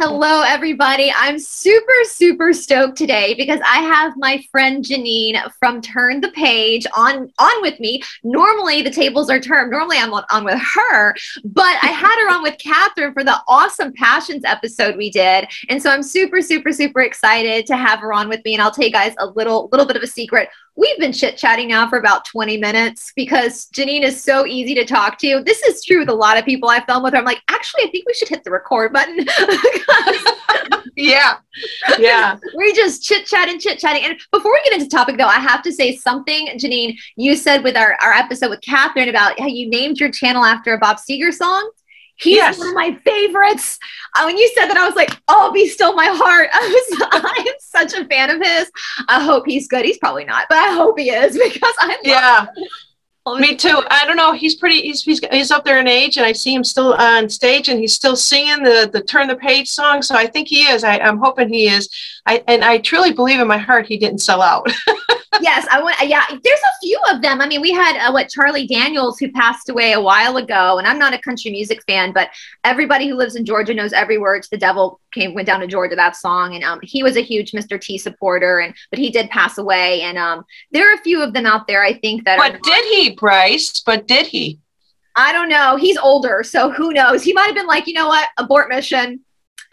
Hello, everybody. I'm super, super stoked today because I have my friend Janine from Turn the Page on on with me. Normally, the tables are turned. Normally, I'm on, with her, but I had her on with Catherine for the awesome Passions episode we did, and so I'm super, super, super excited to have her on with me. And I'll tell you guys a little, little bit of a secret we've been chit chatting now for about 20 minutes because Janine is so easy to talk to. This is true with a lot of people I film with. Her. I'm like, actually, I think we should hit the record button. yeah. Yeah. we just chit chatting, chit chatting. And before we get into topic, though, I have to say something, Janine, you said with our, our episode with Catherine about how you named your channel after a Bob Seger song. He's yes. one of my favorites. Uh, when you said that, I was like, "Oh, be still my heart." I was, I am such a fan of his. I hope he's good. He's probably not, but I hope he is because I yeah. Me too. I don't know. He's pretty. He's, he's he's up there in age, and I see him still on stage, and he's still singing the the Turn the Page song. So I think he is. I, I'm hoping he is. I and I truly believe in my heart he didn't sell out. yes, I want. Yeah, there's a few of them. I mean, we had uh, what Charlie Daniels who passed away a while ago, and I'm not a country music fan, but everybody who lives in Georgia knows every word to the devil came went down to Georgia that song, and um, he was a huge Mr. T supporter, and but he did pass away, and um, there are a few of them out there. I think that. But did he, Brice? But did he? I don't know. He's older, so who knows? He might have been like, you know what, abort mission.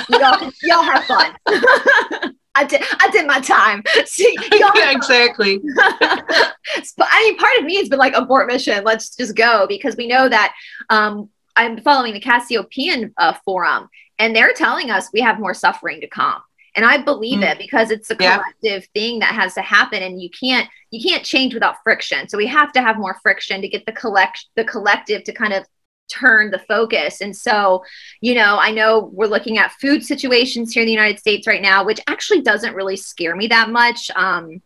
Y'all, y'all have fun. I did I did my time. See, yeah, exactly. but I mean, part of me has been like abort mission. Let's just go because we know that um, I'm following the Cassiopaean uh, forum, and they're telling us we have more suffering to come. And I believe mm. it because it's a collective yeah. thing that has to happen, and you can't you can't change without friction. So we have to have more friction to get the collect the collective to kind of turn the focus. And so, you know, I know we're looking at food situations here in the United States right now, which actually doesn't really scare me that much. Um,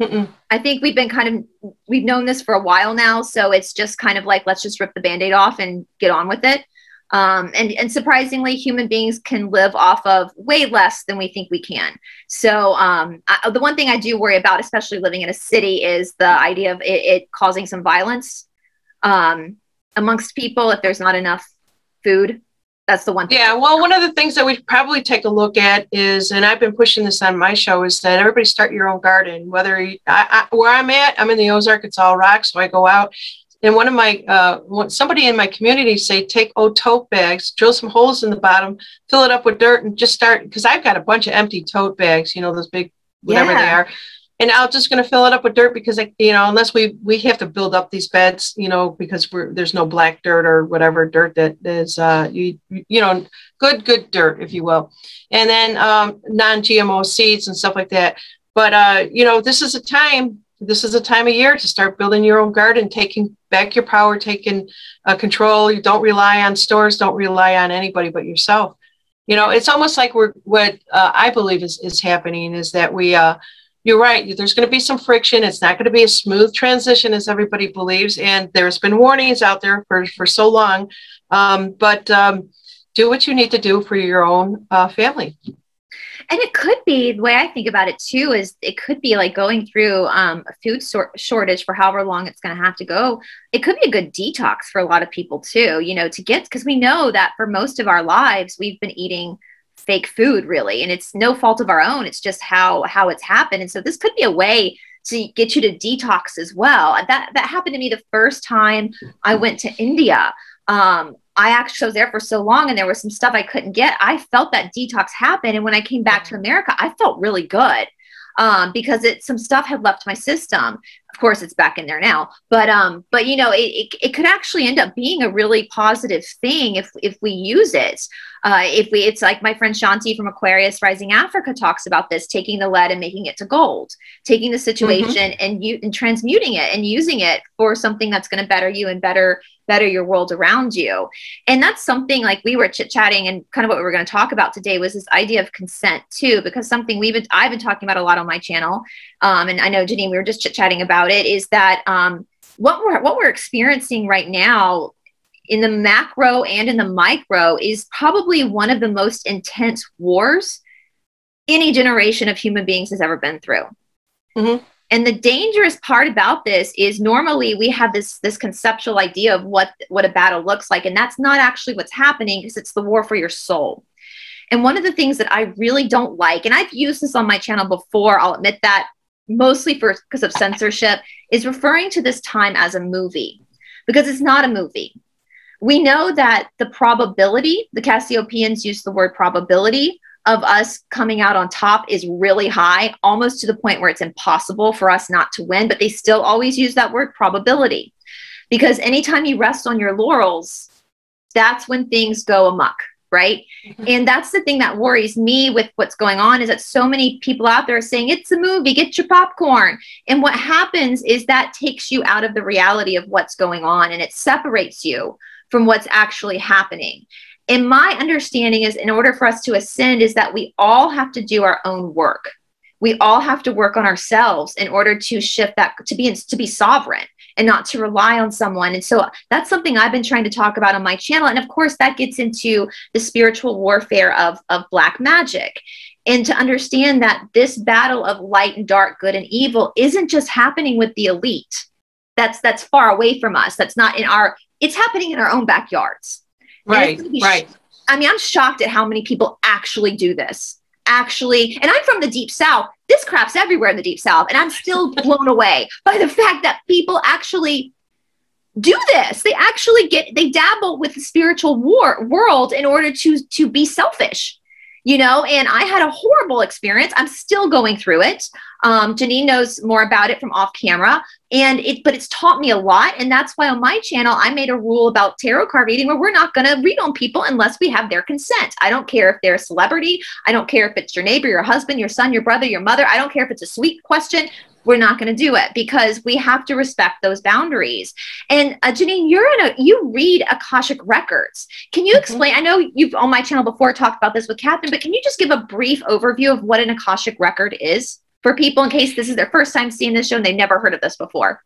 I think we've been kind of, we've known this for a while now. So it's just kind of like, let's just rip the band aid off and get on with it. Um, and, and surprisingly, human beings can live off of way less than we think we can. So, um, I, the one thing I do worry about, especially living in a city, is the idea of it, it causing some violence. Um, amongst people if there's not enough food. That's the one thing. Yeah, well, one of the things that we probably take a look at is, and I've been pushing this on my show, is that everybody start your own garden. Whether you, I, I, where I'm at, I'm in the Ozark, it's all rock, so I go out. And one of my, uh, somebody in my community say, take old tote bags, drill some holes in the bottom, fill it up with dirt, and just start. Because I've got a bunch of empty tote bags, you know, those big, whatever yeah. they are and I'm just going to fill it up with dirt because I, you know, unless we we have to build up these beds, you know, because we're there's no black dirt or whatever dirt that is, uh, you you know, good good dirt, if you will, and then um, non-GMO seeds and stuff like that. But uh, you know, this is a time. This is a time of year to start building your own garden, taking back your power, taking uh, control. You don't rely on stores. Don't rely on anybody but yourself. You know, it's almost like we're what uh, I believe is is happening is that we uh, you're right. There's going to be some friction. It's not going to be a smooth transition as everybody believes. And there's been warnings out there for, for so long. Um, but um, do what you need to do for your own uh, family. And it could be the way I think about it too is it could be like going through um, a food sor- shortage for however long it's going to have to go. It could be a good detox for a lot of people too, you know, to get because we know that for most of our lives we've been eating fake food really and it's no fault of our own it's just how how it's happened and so this could be a way to get you to detox as well that that happened to me the first time i went to india um, I actually was there for so long and there was some stuff I couldn't get. I felt that detox happen. And when I came back to America, I felt really good um, because it some stuff had left my system. Of course, it's back in there now, but um, but you know, it, it, it could actually end up being a really positive thing if if we use it. Uh, if we, it's like my friend Shanti from Aquarius Rising Africa talks about this: taking the lead and making it to gold, taking the situation mm-hmm. and you and transmuting it and using it for something that's going to better you and better better your world around you. And that's something like we were chit chatting and kind of what we were going to talk about today was this idea of consent too, because something we've been, I've been talking about a lot on my channel. Um, and I know Janine, we were just chit chatting about it is that, um, what we're, what we're experiencing right now in the macro and in the micro is probably one of the most intense wars any generation of human beings has ever been through. Mm-hmm. And the dangerous part about this is normally we have this this conceptual idea of what what a battle looks like and that's not actually what's happening because it's the war for your soul. And one of the things that I really don't like, and I've used this on my channel before, I'll admit that mostly for because of censorship, is referring to this time as a movie because it's not a movie. We know that the probability, the Cassiopaeans use the word probability of us coming out on top is really high, almost to the point where it's impossible for us not to win. But they still always use that word probability because anytime you rest on your laurels, that's when things go amok right? Mm-hmm. and that's the thing that worries me with what's going on is that so many people out there are saying it's a movie get your popcorn. And what happens is that takes you out of the reality of what's going on and it separates you from what's actually happening. And my understanding is in order for us to ascend is that we all have to do our own work. We all have to work on ourselves in order to shift that to be to be sovereign and not to rely on someone. And so that's something I've been trying to talk about on my channel. And of course, that gets into the spiritual warfare of, of black magic. And to understand that this battle of light and dark, good and evil isn't just happening with the elite. That's that's far away from us. That's not in our it's happening in our own backyards. Right. Right. I mean, I'm shocked at how many people actually do this actually, and I'm from the deep south. This crap's everywhere in the deep south. And I'm still blown away by the fact that people actually do this. They actually get, they dabble with the spiritual war world in order to, to be selfish you know, and I had a horrible experience. I'm still going through it. Um, Janine knows more about it from off camera, and it, but it's taught me a lot. And that's why on my channel, I made a rule about tarot card reading where we're not going to read on people unless we have their consent. I don't care if they're a celebrity. I don't care if it's your neighbor, your husband, your son, your brother, your mother. I don't care if it's a sweet question we're not going to do it because we have to respect those boundaries. And uh, Janine, you're in a you read Akashic records. Can you mm-hmm. explain? Mm-hmm. I know you've on my channel before talked about this with Catherine, but can you just give a brief overview of what an Akashic record is for people in case this is their first time seeing this show and they've never heard of this before?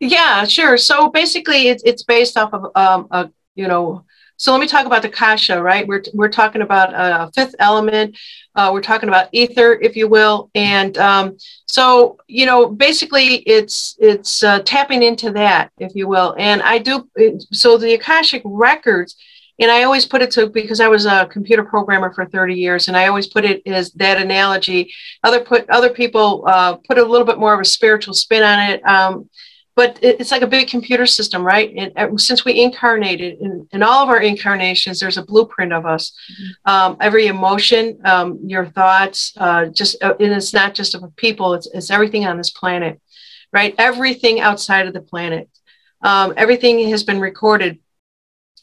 Yeah, sure. So basically, it's, it's based off of um, a you know so let me talk about the kasha, right? We're, we're talking about a fifth element. Uh, we're talking about ether, if you will. And um, so, you know, basically it's, it's uh, tapping into that, if you will. And I do, so the Akashic records, and I always put it to, because I was a computer programmer for 30 years, and I always put it as that analogy. Other put other people uh, put a little bit more of a spiritual spin on it. Um, but it's like a big computer system, right? And since we incarnated in, in all of our incarnations, there's a blueprint of us. Mm-hmm. Um, every emotion, um, your thoughts, uh, just uh, and it's not just of people; it's, it's, everything on this planet, right? Everything outside of the planet, um, everything has been recorded,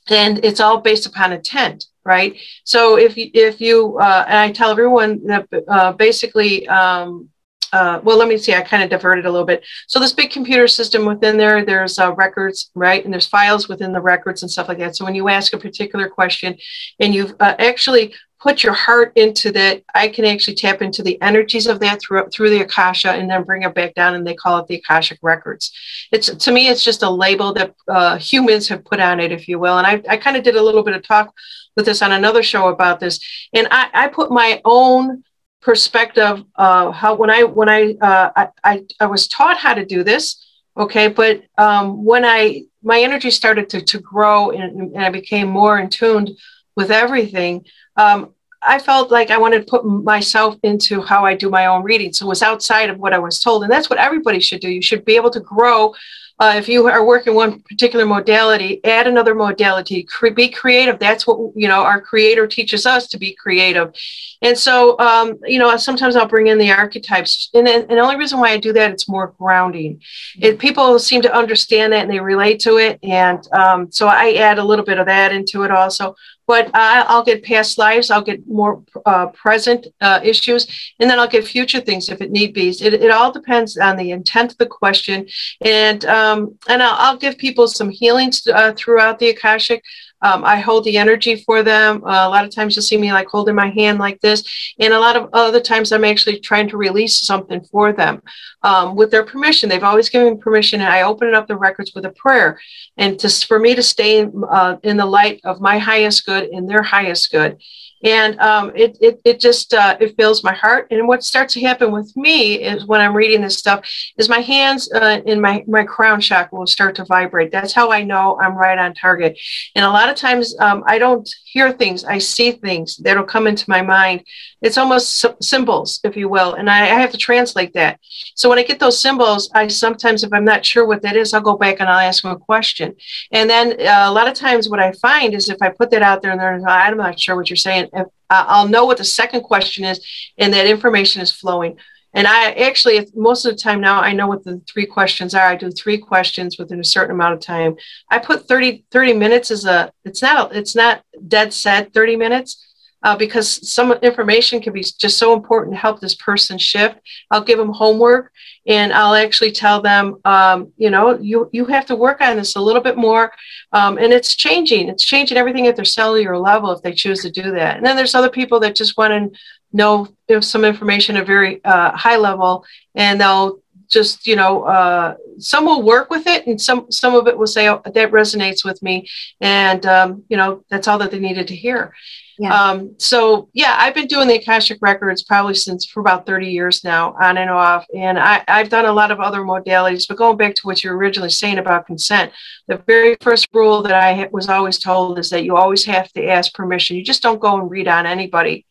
and it's all based upon intent, right? So if you, if you uh, and I tell everyone that uh, basically um, uh, well, let me see, I kind of diverted a little bit. So this big computer system within there, there's uh, records, right? And there's files within the records and stuff like that. So when you ask a particular question and you've uh, actually put your heart into that, I can actually tap into the energies of that through, through the Akasha and then bring it back down and they call it the Akashic records. It's to me, it's just a label that uh, humans have put on it, if you will. And I, I kind of did a little bit of talk with this on another show about this. And I, I put my own perspective uh, how when I when I, uh, I, I I was taught how to do this, okay, but um, when I my energy started to to grow and, and I became more in tuned with everything. Um, I felt like I wanted to put myself into how I do my own reading. So it was outside of what I was told. And that's what everybody should do. You should be able to grow uh, if you are working one particular modality, add another modality. Cre- be creative. That's what you know. Our creator teaches us to be creative, and so um, you know. Sometimes I'll bring in the archetypes, and, and the only reason why I do that it's more grounding. It, people seem to understand that and they relate to it, and um, so I add a little bit of that into it also but I'll get past lives, I'll get more uh, present uh, issues, and then I'll get future things if it need be. It, it all depends on the intent of the question, and um, and I'll, I'll, give people some healings uh, throughout the akashic. Um, I hold the energy for them. Uh, a lot of times you'll see me like holding my hand like this. And a lot of other times I'm actually trying to release something for them um, with their permission. They've always given me permission. And I open up the records with a prayer. And to, for me to stay in, uh, in the light of my highest good and their highest good. And um, it, it, it just uh, it fills my heart. And what starts to happen with me is when i'm reading this stuff is my hands uh, in my my crown chakra will start to vibrate. That's how i know i'm right on target. And a lot of times um, i don't hear things. I see things that'll come into my mind. It's almost symbols if you will and I, I have to translate that. So when i get those symbols i sometimes if i'm not sure what that is i'll go back and i'll ask them a question. And then uh, a lot of times what i find is if i put that out there and they're i'm not sure what you're saying I'll know what the second question is, and that information is flowing. And I actually, most of the time now, I know what the three questions are. I do three questions within a certain amount of time. I put 30, 30 minutes as a, it's not, it's not dead set 30 minutes uh, because some information can be just so important to help this person shift. I'll give them homework and I'll actually tell them, um, you know, you, you have to work on this a little bit more. Um, and it's changing. It's changing everything at their cellular level if they choose to do that. And then there's other people that just want to know some information at a very uh, high level and they'll just you know uh, some will work with it and some some of it will say oh, that resonates with me and um, you know that's all that they needed to hear yeah. Um, so yeah, I've been doing the Akashic records probably since for about 30 years now, on and off. And I, I've done a lot of other modalities, but going back to what you were originally saying about consent, the very first rule that I was always told is that you always have to ask permission. You just don't go and read on anybody.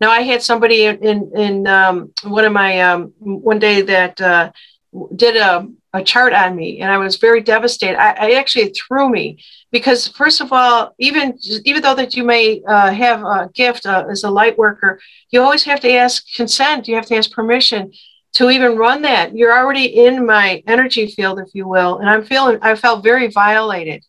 Now I had somebody in in, in um, one of my um, one day that uh, did a, a chart on me, and I was very devastated. I, I actually threw me because first of all even even though that you may uh, have a gift uh, as a light worker you always have to ask consent. You have to ask permission to even run that. You're already in my energy field if you will and i'm feeling i felt very violated.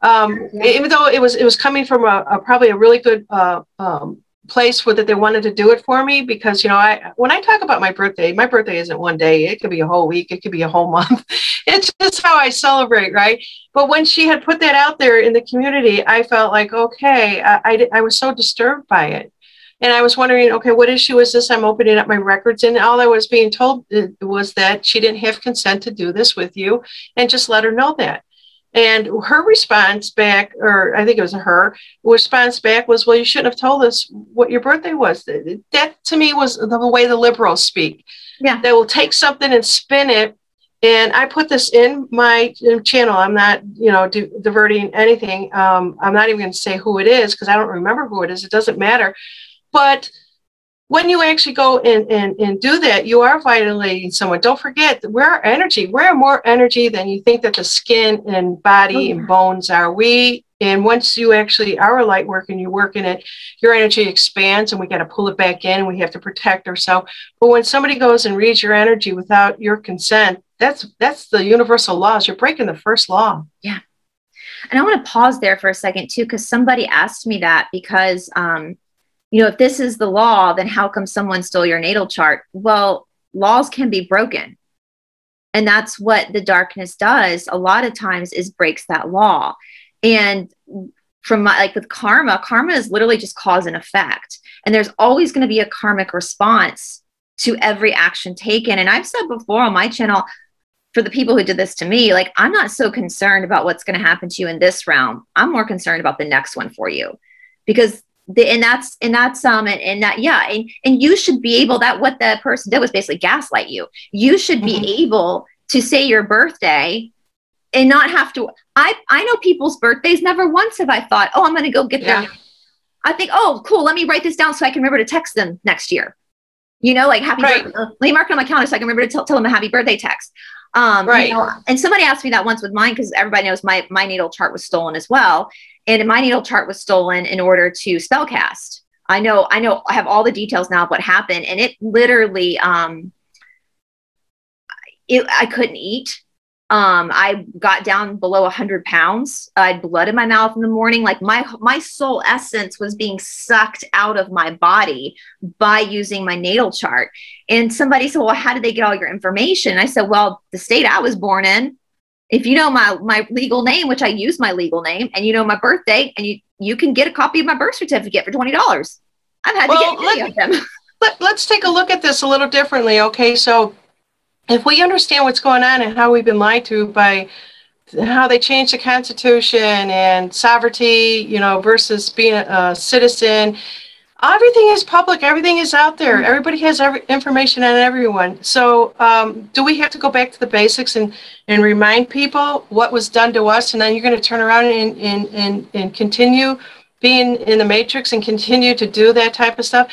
Um, even though it was it was coming from a, a probably a really good uh, um, place where that they wanted to do it for me because you know I when I talk about my birthday, my birthday isn't one day. It could be a whole week. It could be a whole month. It's just how I celebrate, right? But when she had put that out there in the community, I felt like okay, I I, I was so disturbed by it. And I was wondering, okay, what issue is this? I'm opening up my records, and all I was being told uh, was that she didn't have consent to do this with you, and just let her know that. And her response back, or I think it was her response back was, Well, you shouldn't have told us what your birthday was. That to me was the way the liberals speak. Yeah. They will take something and spin it. And I put this in my channel. I'm not, you know, di- diverting anything. Um, I'm not even going to say who it is because I don't remember who it is. It doesn't matter. But when you actually go and, and, and do that, you are violating someone. Don't forget, we're energy. We're more energy than you think that the skin and body and bones are. We and once you actually are a light work and you work in it, your energy expands and we got to pull it back in and we have to protect ourselves. But when somebody goes and reads your energy without your consent, that's that's the universal laws. You're breaking the first law. Yeah. And I want to pause there for a second too, because somebody asked me that because um, you know, if this is the law, then how come someone stole your natal chart? Well, laws can be broken. And that's what the darkness does a lot of times is breaks that law. And from my, like with karma, karma is literally just cause and effect. And there's always going to be a karmic response to every action taken. And I've said before on my channel, for the people who did this to me, like I'm not so concerned about what's going to happen to you in this realm. I'm more concerned about the next one for you because the, and that's and that's um and, and that yeah and and you should be able that what the person did was basically gaslight you you should be mm-hmm. able to say your birthday and not have to i i know people's birthdays never once have i thought oh i'm going to go get yeah. i think oh cool let me write this down so i can remember to text them next year you know like happy right. birthday let me mark it on my calendar so i can remember to tell, tell them a happy birthday text um, right. You know, and somebody asked me that once with mine because everybody knows my my natal chart was stolen as well. And my natal chart was stolen in order to spellcast. I know, I know, I have all the details now of what happened, and it literally, um, it, I couldn't eat. Um, I got down below 100 pounds. I had blood in my mouth in the morning. Like my my soul essence was being sucked out of my body by using my natal chart. And somebody said, "Well, how did they get all your information?" I said, "Well, the state I was born in, if you know my my legal name, which I use my legal name, and you know my birthday, and you you can get a copy of my birth certificate for twenty dollars. I've had well, to get many of them. Let, let's take a look at this a little differently. Okay, so if we understand what's going on and how we've been lied to by how they changed the Constitution and sovereignty, you know, versus being a, a citizen. Everything is public. Everything is out there. Mm-hmm. Everybody has every information on everyone. So, um, do we have to go back to the basics and, and remind people what was done to us, and then you're going to turn around and, and, and, and continue being in the matrix and continue to do that type of stuff?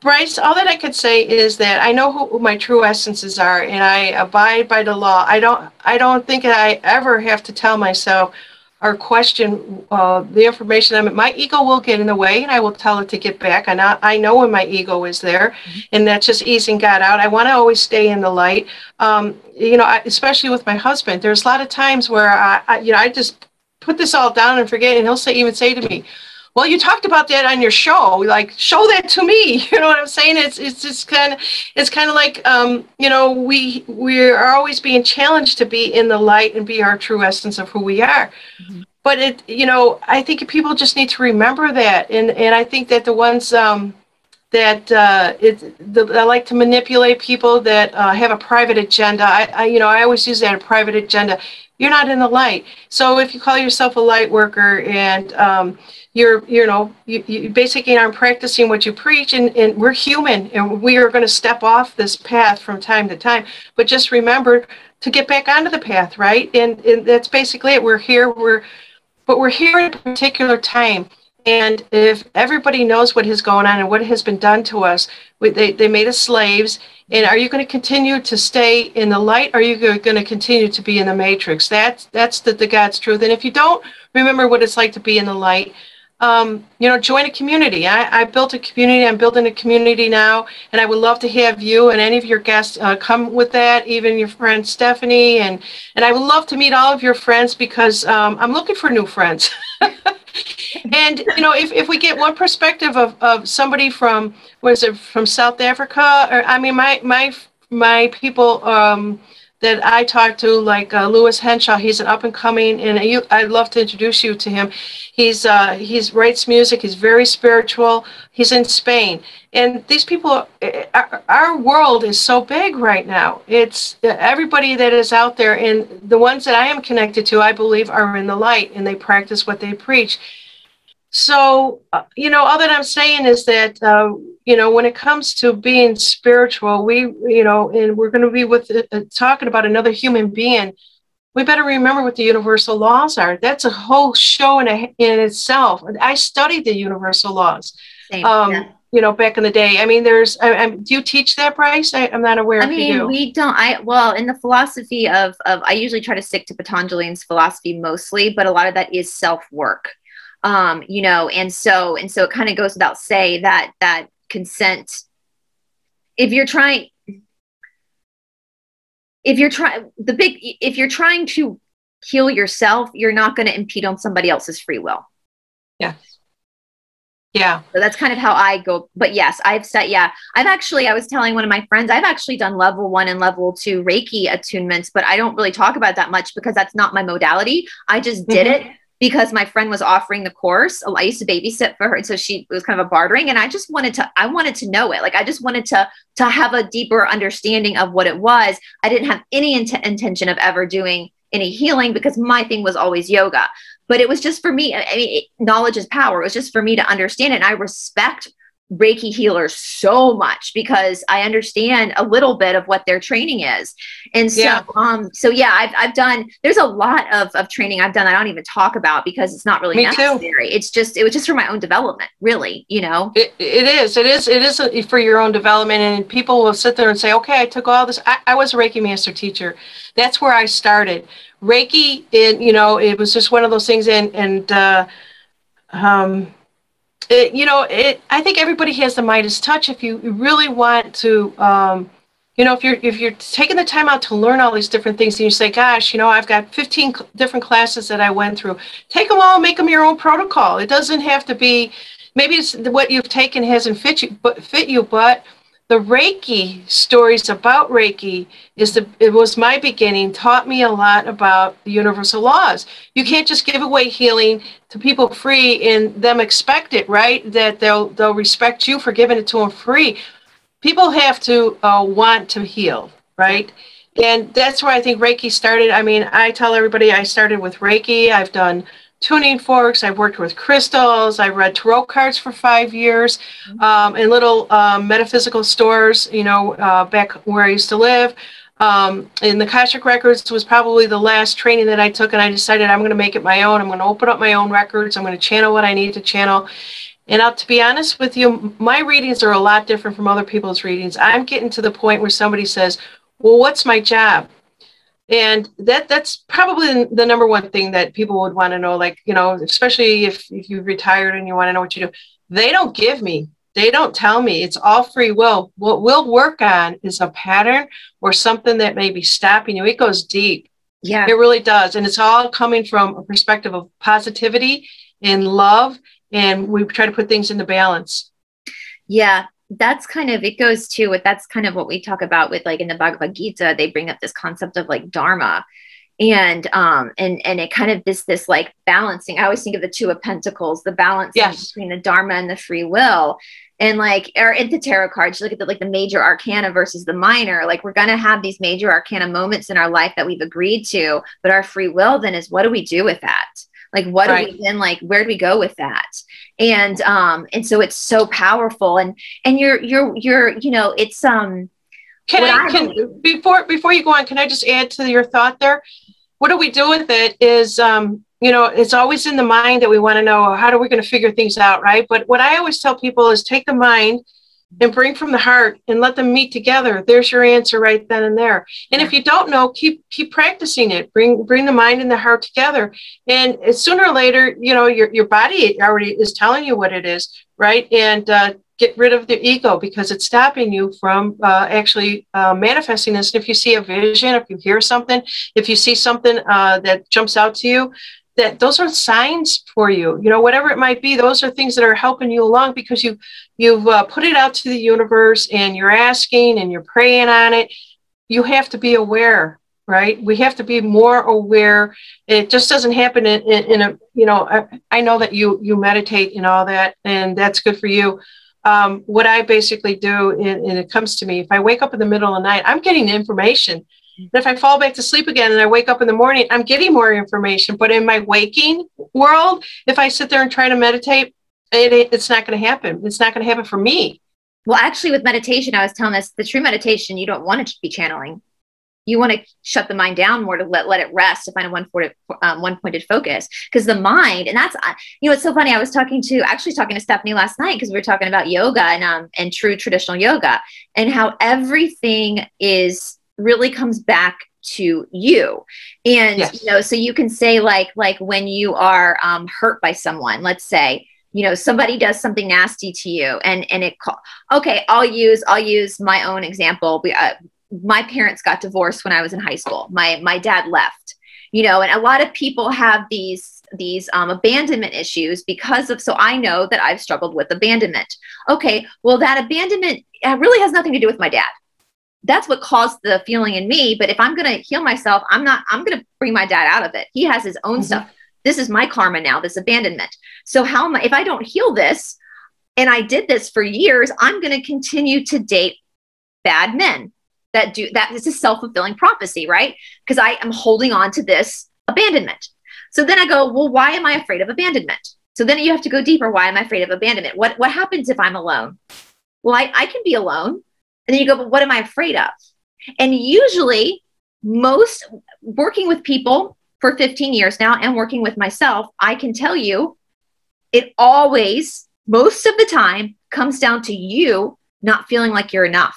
Brice, all that I could say is that I know who my true essences are, and I abide by the law. I don't. I don't think I ever have to tell myself or question uh, the information. I mean, my ego will get in the way, and I will tell it to get back. And I, I know when my ego is there, mm-hmm. and that's just easing God out. I want to always stay in the light. Um, you know, I, especially with my husband. There's a lot of times where I, I, you know, I just put this all down and forget, and he'll say, even say to me well you talked about that on your show like show that to me you know what i'm saying it's it's just kind of it's kind of like um, you know we we are always being challenged to be in the light and be our true essence of who we are mm-hmm. but it you know i think people just need to remember that and and i think that the ones um, that uh, the, I like to manipulate people that uh, have a private agenda. I, I, you know, I always use that a private agenda. You're not in the light. So if you call yourself a light worker and um, you're you know you, you basically aren't practicing what you preach and, and we're human and we are going to step off this path from time to time but just remember to get back onto the path right and, and that's basically it we're here we're but we're here at a particular time and if everybody knows what is going on and what has been done to us they, they made us slaves and are you going to continue to stay in the light or are you going to continue to be in the matrix that's that's the, the god's truth and if you don't remember what it's like to be in the light um, you know, join a community. I, I, built a community. I'm building a community now, and I would love to have you and any of your guests uh, come with that. Even your friend Stephanie, and and I would love to meet all of your friends because um, I'm looking for new friends. and you know, if, if we get one perspective of, of somebody from what is it from South Africa, or I mean, my my my people. Um, that I talked to, like uh, Lewis Henshaw. He's an up and coming, and you, I'd love to introduce you to him. He's uh, he's writes music. He's very spiritual. He's in Spain, and these people, our, our world is so big right now. It's everybody that is out there, and the ones that I am connected to, I believe, are in the light, and they practice what they preach. So, uh, you know, all that I'm saying is that, uh, you know, when it comes to being spiritual, we, you know, and we're going to be with uh, talking about another human being, we better remember what the universal laws are. That's a whole show in, a, in itself. I studied the universal laws. Same, um, yeah. You know, back in the day. I mean, there's. I, I, do you teach that, Brice? I, am not aware. I mean, do. we don't. I well, in the philosophy of of, I usually try to stick to Patanjali's philosophy mostly, but a lot of that is self work um, you know, and so and so it kind of goes without say that that consent, if you're trying, if you're trying the big, if you're trying to heal yourself, you're not going to impede on somebody else's free will. Yeah. Yeah. So that's kind of how I go. But yes, I've said, yeah, I've actually, I was telling one of my friends, I've actually done level one and level two Reiki attunements, but I don't really talk about that much because that's not my modality. I just did mm-hmm. it because my friend was offering the course. Oh, I used to babysit for her. And so she was kind of a bartering. And I just wanted to, I wanted to know it. Like I just wanted to to have a deeper understanding of what it was. I didn't have any int- intention of ever doing any healing because my thing was always yoga. But it was just for me. I mean, knowledge is power. It was just for me to understand it. And I respect Reiki healers so much because I understand a little bit of what their training is. And so, yeah. um, so yeah, I've, I've done, there's a lot of, of training I've done I don't even talk about because it's not really Me necessary. Too. It's just, it was just for my own development, really, you know? It, it is, it is, it is for your own development. And people will sit there and say, okay, I took all this. I, I was a Reiki master teacher. That's where I started. Reiki, it, you know, it was just one of those things. And, and, uh, um, it, you know, it. I think everybody has the Midas touch. If you really want to, um, you know, if you're if you're taking the time out to learn all these different things, and you say, "Gosh, you know, I've got 15 different classes that I went through," take them all, make them your own protocol. It doesn't have to be. Maybe it's what you've taken hasn't fit you, but fit you, but the Reiki stories about Reiki is the it was my beginning, taught me a lot about the universal laws. You can't just give away healing to people free and them expect it, right? That they'll they'll respect you for giving it to them free. People have to uh, want to heal, right? and that's where I think Reiki started. I mean, I tell everybody I started with Reiki. I've done tuning forks. I've worked with crystals. I read tarot cards for five years mm-hmm. um, in little um, metaphysical stores, you know, uh, back where I used to live. Um, and the Akashic Records was probably the last training that I took, and I decided I'm going to make it my own. I'm going to open up my own records. I'm going to channel what I need to channel. And I'll, to be honest with you, my readings are a lot different from other people's readings. I'm getting to the point where somebody says, well, what's my job? And that that's probably the number one thing that people would want to know, like, you know, especially if, if you've retired and you want to know what you do. They don't give me, they don't tell me. It's all free will. What we'll work on is a pattern or something that may be stopping you. It goes deep. Yeah. It really does. And it's all coming from a perspective of positivity and love. And we try to put things into balance. Yeah that's kind of it goes to what that's kind of what we talk about with like in the Bhagavad Gita they bring up this concept of like dharma. And um and and it kind of this this like balancing I always think of the two of pentacles the balance yes. between the dharma and the free will. And like or in the tarot cards you look at the like the major arcana versus the minor like we're going to have these major arcana moments in our life that we've agreed to but our free will then is what do we do with that like what right. do we then like where do we go with that? And um and so it's so powerful. And and you're you're you're you know it's um can I, I can before before you go on can i just add to your thought there? What do we do with it is um you know it's always in the mind that we want to know how are we going to figure things out right? But what i always tell people is take the mind and bring from the heart and let them meet together. There's your answer right then and there. And if you don't know keep keep practicing it. Bring bring the mind and the heart together. And sooner or later you know your, your body already is telling you what it is right? And uh, get rid of the ego because it's stopping you from uh, actually uh, manifesting this. And if you see a vision if you hear something if you see something uh, that jumps out to you that those are signs for you. You know whatever it might be those are things that are helping you along because you you've uh, put it out to the universe and you're asking and you're praying on it. You have to be aware right? We have to be more aware. It just doesn't happen in, in, in a you know I, I, know that you you meditate and all that and that's good for you. Um, what i basically do and, and it comes to me if i wake up in the middle of the night i'm getting information and if I fall back to sleep again and I wake up in the morning, I'm getting more information. But in my waking world, if I sit there and try to meditate, it, it's not going to happen. It's not going to happen for me. Well, actually, with meditation, I was telling this the true meditation, you don't want to be channeling. You want to shut the mind down more to let, let it rest to find a one pointed, um, one pointed focus. Because the mind, and that's, uh, you know, it's so funny. I was talking to, actually talking to Stephanie last night because we were talking about yoga and, um, and true traditional yoga and how everything is really comes back to you. And yes. you know so you can say like like when you are um, hurt by someone let's say you know somebody does something nasty to you and and it okay i'll use i'll use my own example. We, uh, my parents got divorced when i was in high school. My my dad left you know and a lot of people have these these um, abandonment issues because of so i know that i've struggled with abandonment. Okay well that abandonment really has nothing to do with my dad that's what caused the feeling in me. But if I'm going to heal myself, I'm not, I'm going to bring my dad out of it. He has his own mm-hmm. stuff. This is my karma now, this abandonment. So, how am I, if I don't heal this, and I did this for years, I'm going to continue to date bad men that do that. This is self fulfilling prophecy, right? Because I am holding on to this abandonment. So then I go, well, why am I afraid of abandonment? So then you have to go deeper. Why am I afraid of abandonment? What what happens if I'm alone? Well, I, I can be alone and then you go, but what am I afraid of? And usually, most working with people for 15 years now and working with myself, I can tell you it always, most of the time, comes down to you not feeling like you're enough.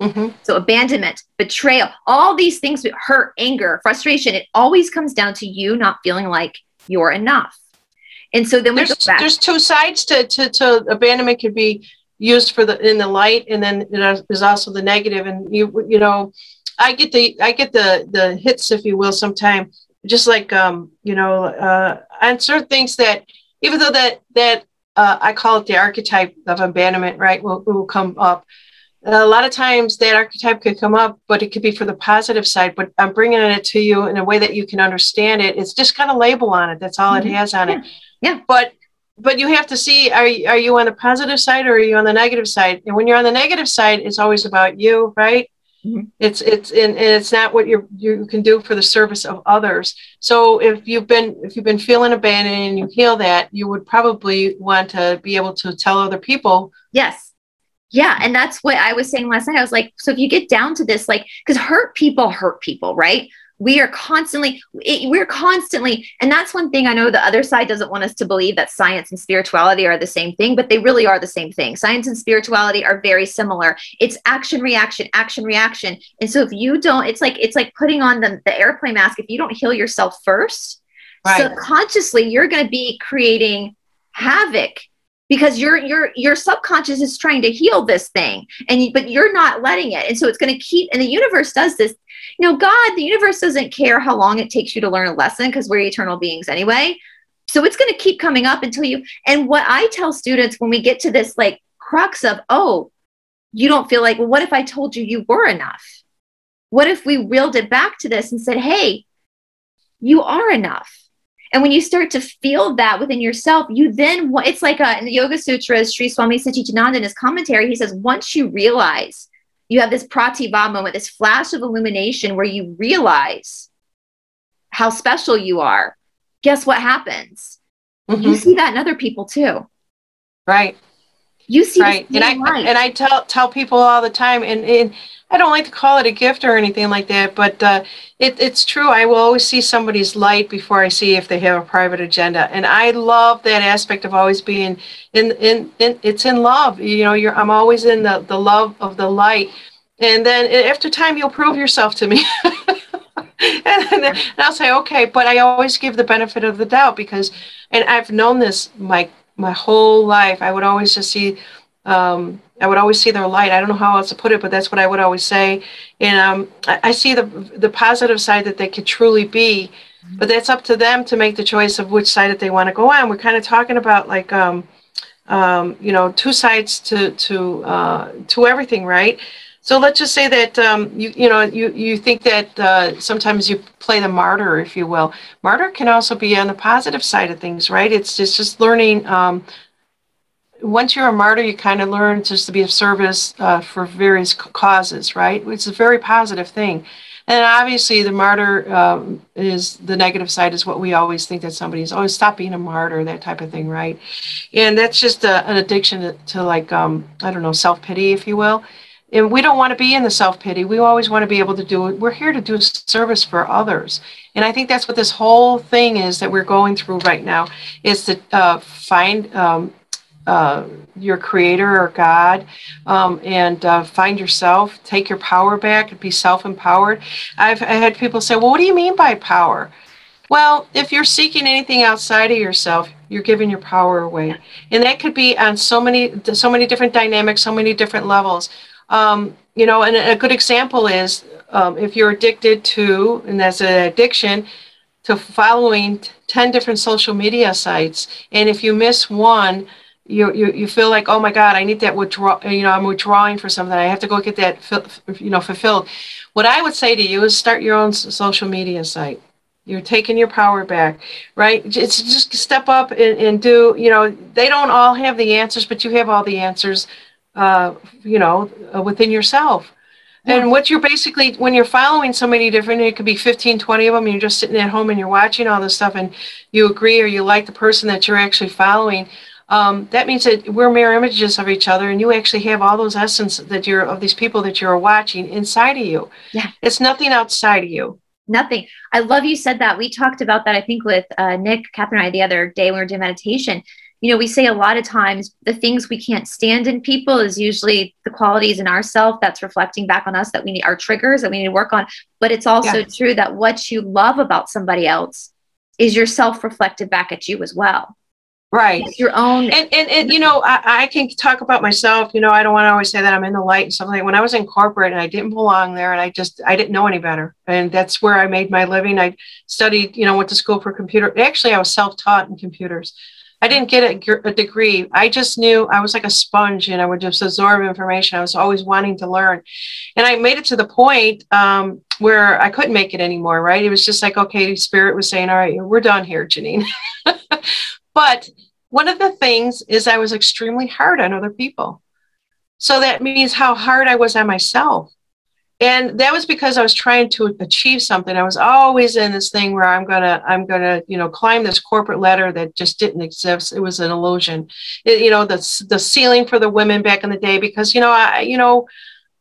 Mm-hmm. So, abandonment, betrayal, all these things hurt, anger, frustration, it always comes down to you not feeling like you're enough. And so then we there's, there's two sides to, to, to abandonment could be used for the in the light and then there's also the negative and you you know i get the i get the the hits if you will sometime just like um you know uh on certain things that even though that that uh, i call it the archetype of abandonment right will, will come up. A lot of times that archetype could come up but it could be for the positive side but i'm bringing it to you in a way that you can understand it. It's just kind of label on it. That's all mm-hmm. it has on yeah. it yeah. But but you have to see are, are you on the positive side or are you on the negative side and when you're on the negative side it's always about you right Mm-hmm. It's it's and, and it's not what you you can do for the service of others. So if you've been if you've been feeling abandoned and you heal that, you would probably want to be able to tell other people. Yes. Yeah, and that's what I was saying last night. I was like, so if you get down to this, like, because hurt people hurt people, right? We are constantly we're constantly and that's one thing i know the other side doesn't want us to believe that science and spirituality are the same thing but they really are the same thing. Science and spirituality are very similar. It's action reaction action reaction. And so if you don't it's like it's like putting on the, the airplane mask if you don't heal yourself first. Right. subconsciously you're going to be creating havoc because your your your subconscious is trying to heal this thing and you, but you're not letting it. And so it's going to keep and the universe does this know god the universe doesn't care how long it takes you to learn a lesson because we're eternal beings anyway. So it's going to keep coming up until you and what i tell students when we get to this like crux of oh you don't feel like well what if i told you you were enough? What if we reeled it back to this and said hey you are enough. And when you start to feel that within yourself, you then, it's like a, in the Yoga Sutras, Sri Swami Satchidananda in his commentary, he says, once you realize you have this pratibha moment, this flash of illumination where you realize how special you are, guess what happens? Mm-hmm. You see that in other people too. Right. You see, right. And I, and I tell, tell people all the time, and, and I don't like to call it a gift or anything like that, but uh, it, it's true. I will always see somebody's light before I see if they have a private agenda, and I love that aspect of always being in in, in it's in love. You know, you're I'm always in the the love of the light, and then after time you'll prove yourself to me. and, and I'll say okay, but I always give the benefit of the doubt because, and I've known this my my whole life. I would always just see um, I would always see their light. I don't know how else to put it, but that's what I would always say. And um, I, I, see the the positive side that they could truly be, but that's up to them to make the choice of which side that they want to go on. We're kind of talking about like, um, um, you know, two sides to to uh, to everything, right? So let's just say that um, you you know you you think that uh, sometimes you play the martyr, if you will. Martyr can also be on the positive side of things, right? It's just just learning um, once you're a martyr, you kind of learn just to be of service uh, for various causes, right? It's a very positive thing. And obviously, the martyr um, is the negative side, is what we always think that somebody is always stop being a martyr, that type of thing, right? And that's just a, an addiction to, to like, um, I don't know, self pity, if you will. And we don't want to be in the self pity. We always want to be able to do it. We're here to do service for others. And I think that's what this whole thing is that we're going through right now is to uh, find um, uh, your creator or God um, and uh, find yourself, take your power back, and be self empowered. I've had people say, Well, what do you mean by power? Well, if you're seeking anything outside of yourself, you're giving your power away. And that could be on so many, so many different dynamics, so many different levels. Um, you know, and a good example is um, if you're addicted to, and that's an addiction, to following 10 different social media sites. And if you miss one, you, you you feel like oh my god i need that withdraw you know i'm withdrawing for something. I have to go get that you know fulfilled. What i would say to you is start your own social media site. You're taking your power back right? It's just step up and, and do you know they don't all have the answers but you have all the answers uh, you know uh, within yourself. And what you're basically when you're following so many different it could be 15 20 of them and you're just sitting at home and you're watching all this stuff and you agree or you like the person that you're actually following um, that means that we're mirror images of each other and you actually have all those essence that you're of these people that you're watching inside of you. Yeah. It's nothing outside of you. Nothing. I love you said that. We talked about that i think with uh, nick catherine and i the other day when we were doing meditation. You know we say a lot of times the things we can't stand in people is usually the qualities in ourself that's reflecting back on us that we need our triggers that we need to work on. But it's also yeah. true that what you love about somebody else is yourself reflected back at you as well right. It's your own and, and and you know I, I can talk about myself you know i don't want to always say that i'm in the light and something when i was in corporate and i didn't belong there and i just i didn't know any better. And that's where i made my living. I studied you know went to school for computer actually i was self-taught in computers. I didn't get a, a degree. I just knew i was like a sponge and i would just absorb information. I was always wanting to learn. And i made it to the point um, where i couldn't make it anymore right? It was just like okay spirit was saying all right we're done here janine But one of the things is I was extremely hard on other people. So that means how hard I was on myself. and that was because I was trying to achieve something. I was always in this thing where I'm gonna, I'm gonna, you know, climb this corporate ladder that just didn't exist. It was an illusion. It, you know, the the ceiling for the women back in the day, because you know, I, you know,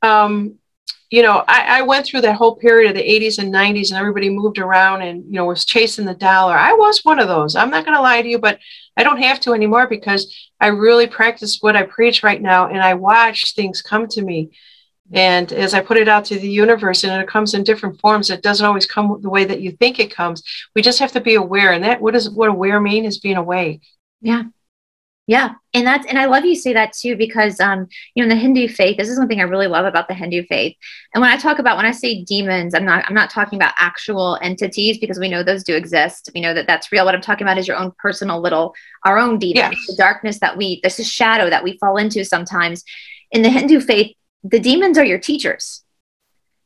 um, you know, I, I went through that whole period of the 80s and 90s, and everybody moved around and you know was chasing the dollar. I was one of those. I'm not gonna lie to you, but I don't have to anymore because I really practice what I preach right now, and I watch things come to me and as I put it out to the universe, and it comes in different forms, it doesn't always come the way that you think it comes. We just have to be aware. And that what does what aware mean is being awake. Yeah. Yeah. And that's and I love you say that too, because um, you know, in the Hindu faith, this is something I really love about the Hindu faith. And when I talk about when I say demons, I'm not I'm not talking about actual entities because we know those do exist. We know that that's real. What I'm talking about is your own personal little our own demons, the darkness that we this is shadow that we fall into sometimes. In the Hindu faith, the demons are your teachers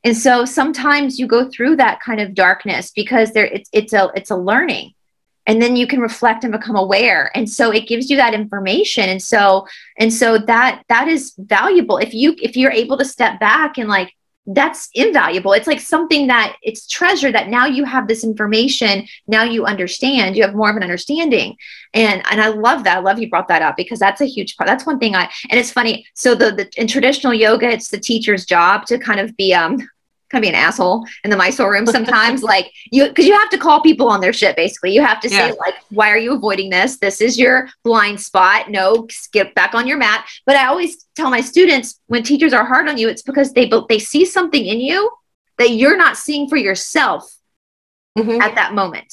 and so sometimes you go through that kind of darkness because there it's it's a it's a learning and then you can reflect and become aware and so it gives you that information and so and so that that is valuable if you if you're able to step back and like that's invaluable. It's like something that it's treasure that now you have this information. Now you understand, you have more of an understanding. And, and I love that. I love you brought that up because that's a huge part. That's one thing I, and it's funny. So the, the in traditional yoga, it's the teacher's job to kind of be, um, kind of be an asshole in the Mysore room sometimes. like you, because you have to call people on their shit. Basically, you have to yeah. say like, "Why are you avoiding this? This is your blind spot. No, skip back on your mat." But I always tell my students when teachers are hard on you, it's because they they see something in you that you're not seeing for yourself mm-hmm. at that moment.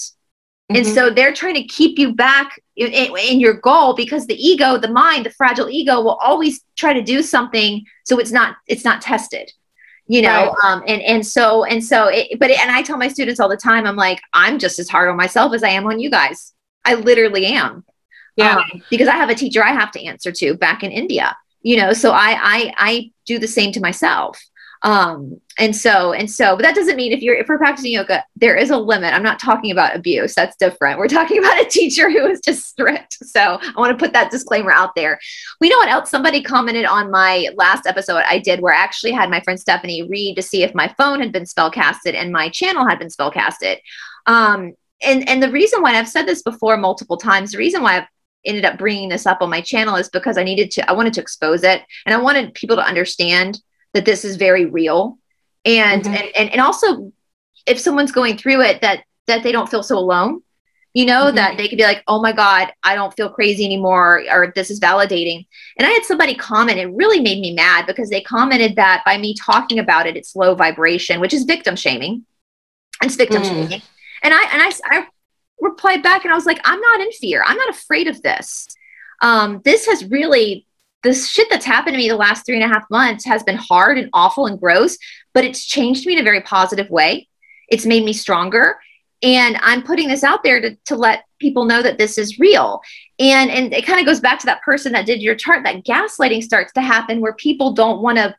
Mm-hmm. And so they're trying to keep you back in, in, in, your goal because the ego, the mind, the fragile ego will always try to do something so it's not it's not tested you know right. um and and so and so it, but it, and i tell my students all the time i'm like i'm just as hard on myself as i am on you guys. I literally am. Yeah. Um, because i have a teacher i have to answer to back in india you know so i i i do the same to myself um and so and so but that doesn't mean if you're if we're practicing yoga there is a limit. I'm not talking about abuse. That's different. We're talking about a teacher who is just strict. So i want to put that disclaimer out there. We know what else? Somebody commented on my last episode i did where i actually had my friend stephanie read to see if my phone had been spellcasted and my channel had been spellcasted. Um and and the reason why i've said this before multiple times the reason why i've ended up bringing this up on my channel is because i needed to i wanted to expose it and i wanted people to understand that this is very real and mm-hmm. and, and and also if someone's going through it that that they don't feel so alone you know mm-hmm. that they could be like oh my god i don't feel crazy anymore or this is validating and i had somebody comment it really made me mad because they commented that by me talking about it it's low vibration which is victim shaming it's victim mm. shaming and i and I, I replied back and i was like i'm not in fear i'm not afraid of this um, this has really the shit that's happened to me the last three and a half months has been hard and awful and gross, but it's changed me in a very positive way. It's made me stronger. And I'm putting this out there to, to let people know that this is real. And, and it kind of goes back to that person that did your chart, that gaslighting starts to happen where people don't want to,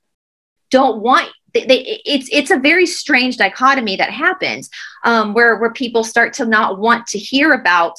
don't want they, they, it's it's a very strange dichotomy that happens um, where where people start to not want to hear about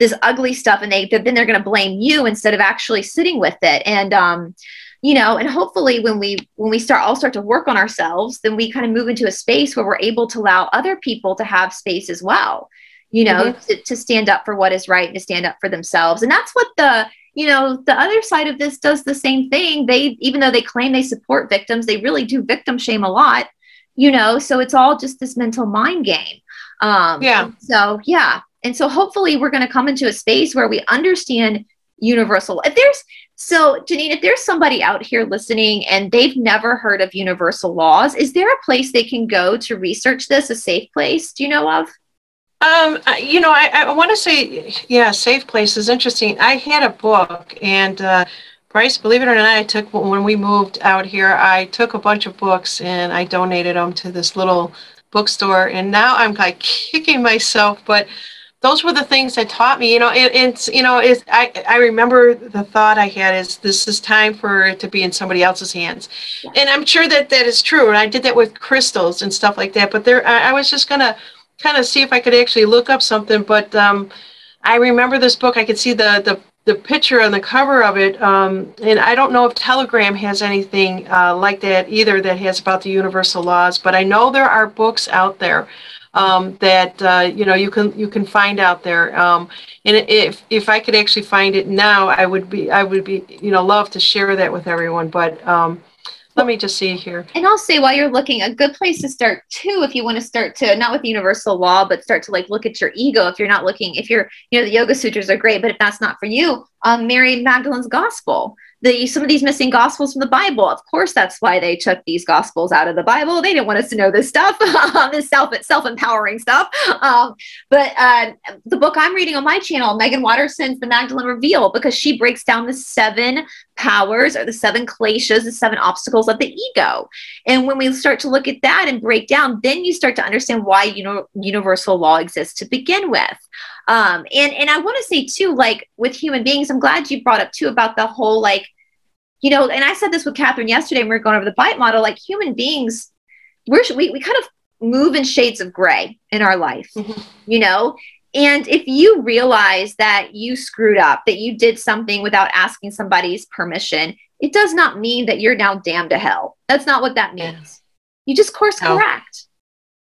this ugly stuff and they then they're going to blame you instead of actually sitting with it. And um you know and hopefully when we when we start all start to work on ourselves then we kind of move into a space where we're able to allow other people to have space as well you know mm-hmm. to, to stand up for what is right and to stand up for themselves. And that's what the you know the other side of this does the same thing. They even though they claim they support victims they really do victim shame a lot you know so it's all just this mental mind game. Um yeah. so yeah and so hopefully we're going to come into a space where we understand universal. If there's so Janine, if there's somebody out here listening and they've never heard of universal laws, is there a place they can go to research this, a safe place? Do you know of? Um, you know, I, I want to say, yeah, safe place is interesting. I had a book and, uh, Brice, believe it or not, I took when we moved out here, I took a bunch of books and I donated them to this little bookstore. And now I'm like kicking myself, but those were the things that taught me. You know, it, it's you know, is I I remember the thought I had is this is time for it to be in somebody else's hands, yeah. and I'm sure that that is true. And I did that with crystals and stuff like that. But there, I, I was just gonna kind of see if I could actually look up something. But um, I remember this book. I could see the the the picture on the cover of it, um, and I don't know if Telegram has anything uh, like that either that has about the universal laws, but I know there are books out there um, that uh, you know you can you can find out there. Um, and if if I could actually find it now, I would be I would be you know love to share that with everyone. But um, let me just see here. And I'll say while you're looking, a good place to start too, if you want to start to not with universal law, but start to like look at your ego. If you're not looking, if you're, you know, the yoga sutras are great, but if that's not for you, um, Mary Magdalene's gospel the some of these missing gospels from the Bible. Of course, that's why they took these gospels out of the Bible. They didn't want us to know this stuff, this self self empowering stuff. Um, but uh, the book I'm reading on my channel, Meggan Watterson's The Magdalene Reveal, because she breaks down the seven powers or the seven kleshas, the seven obstacles of the ego. And when we start to look at that and break down, then you start to understand why you know universal law exists to begin with. Um, and and I want to say too, like with human beings, I'm glad you brought up too about the whole like, you know, and I said this with Catherine yesterday when we were going over the BITE model. Like human beings, we're we we kind of move in shades of gray in our life, mm-hmm. you know. And if you realize that you screwed up, that you did something without asking somebody's permission, it does not mean that you're now damned to hell. That's not what that means. Yeah. You just course correct.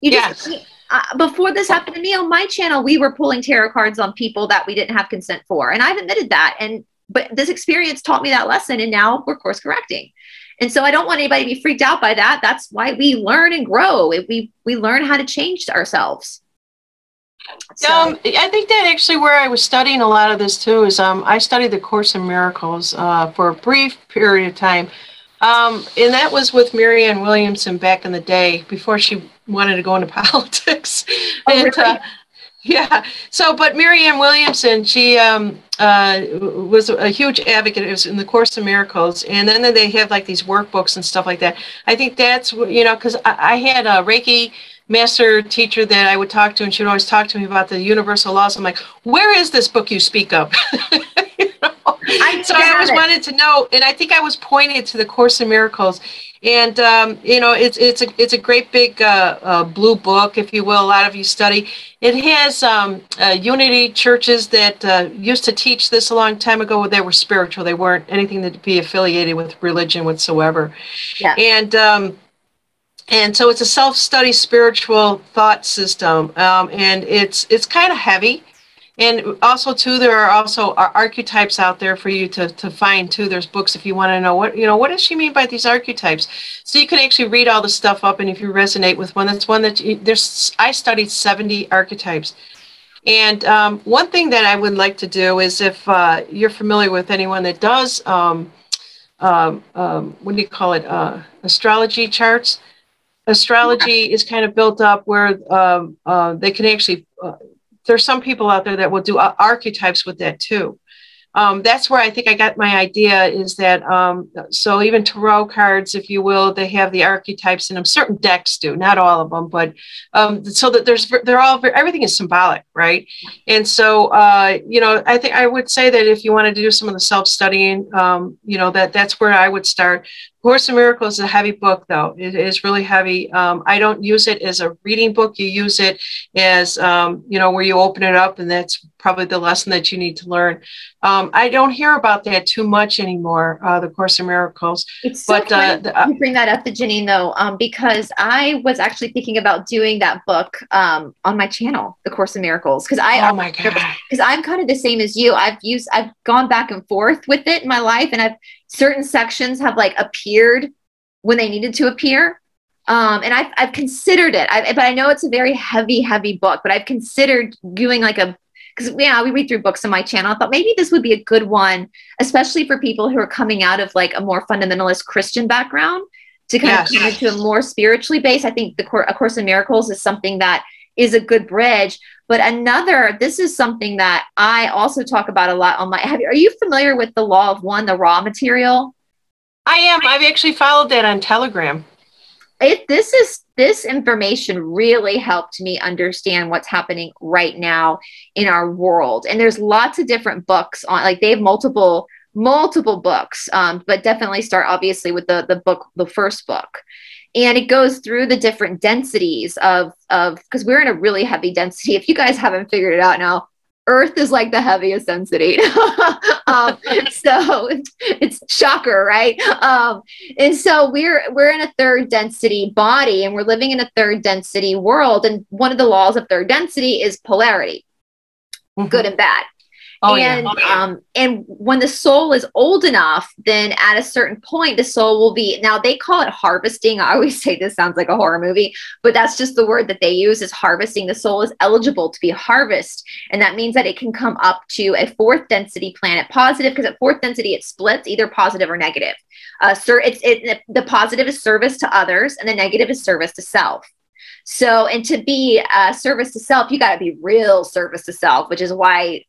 You yes. Uh, before this happened to me on my channel, we were pulling tarot cards on people that we didn't have consent for, and I've admitted that. And but this experience taught me that lesson, and now we're course correcting. And so I don't want anybody to be freaked out by that. That's why we learn and grow. We we learn how to change ourselves. So. Um, I think that actually where I was studying a lot of this too is um, I studied the Course in Miracles uh, for a brief period of time. Um, and that was with Marianne Williamson back in the day before she wanted to go into politics. Oh, and, really? uh, yeah. So, but Marianne Williamson, she um, uh, was a huge advocate. It was in the Course of Miracles, and then they have like these workbooks and stuff like that. I think that's you know because I, I, had a Reiki master teacher that I would talk to, and she would always talk to me about the universal laws. I'm like, where is this book you speak of? you know? I so I always it. wanted to know, and I think I was pointed to the Course in Miracles, and um, you know it's it's a it's a great big uh, uh, blue book, if you will. A lot of you study. It has um, uh, Unity churches that uh, used to teach this a long time ago. They were spiritual; they weren't anything to be affiliated with religion whatsoever. Yeah. And um, and so it's a self-study spiritual thought system, um, and it's it's kind of heavy and also too there are also archetypes out there for you to, to find too. There's books if you want to know what you know what does she mean by these archetypes? So you can actually read all the stuff up and if you resonate with one that's one that you, there's i studied 70 archetypes. And um, one thing that i would like to do is if uh, you're familiar with anyone that does um, um, um what do you call it uh, astrology charts? Astrology is kind of built up where um, uh, they can actually uh, there's some people out there that will do archetypes with that too. Um, that's where I think I got my idea is that um, so even tarot cards, if you will, they have the archetypes in them. Certain decks do, not all of them, but um, so that there's they're all everything is symbolic, right? And so uh, you know, I think I would say that if you wanted to do some of the self studying, um, you know, that that's where I would start. Course in Miracles is a heavy book, though. It is really heavy. Um, I don't use it as a reading book. You use it as, um, you know, where you open it up, and that's probably the lesson that you need to learn. Um, I don't hear about that too much anymore, uh, the Course in Miracles. It's so but, uh, the, uh, you bring that up, the Janine, though, um, because I was actually thinking about doing that book um, on my channel, The Course in Miracles, because I, oh my god, because I'm kind of the same as you. I've used, I've gone back and forth with it in my life, and I've certain sections have like appeared when they needed to appear. Um, and I've, I've considered it, I, but I know it's a very heavy, heavy book, but I've considered doing like a, because yeah, we read through books on my channel. I thought maybe this would be a good one, especially for people who are coming out of like a more fundamentalist Christian background to kind yes. of come into a more spiritually based. I think the Cor- A Course in Miracles is something that is a good bridge. But another, this is something that I also talk about a lot on my. Have, are you familiar with the law of one, the Ra material? I am. I've actually followed that on Telegram. It, this is this information really helped me understand what's happening right now in our world. And there's lots of different books on, like they have multiple multiple books, um, but definitely start obviously with the the book, the first book and it goes through the different densities of of because we're in a really heavy density if you guys haven't figured it out now Earth is like the heaviest density. um, so it's, it's shocker, right? Um, and so we're we're in a third density body, and we're living in a third density world. And one of the laws of third density is polarity, mm-hmm. good and bad. Oh, and yeah. Oh, yeah. um and when the soul is old enough, then at a certain point the soul will be now they call it harvesting. I always say this sounds like a horror movie, but that's just the word that they use is harvesting. The soul is eligible to be harvest, and that means that it can come up to a fourth density planet positive because at fourth density it splits either positive or negative. Uh, sir, it's it, the positive is service to others, and the negative is service to self. So, and to be uh, service to self, you got to be real service to self, which is why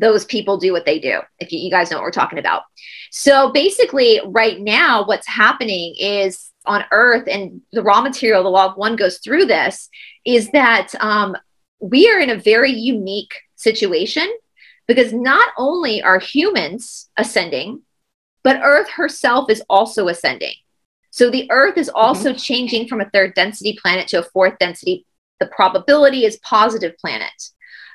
those people do what they do if you, you, guys know what we're talking about. So basically right now what's happening is on earth and the Ra material the law of one goes through this is that um, we are in a very unique situation because not only are humans ascending but earth herself is also ascending. So the earth is also mm-hmm. changing from a third density planet to a fourth density. The probability is positive planet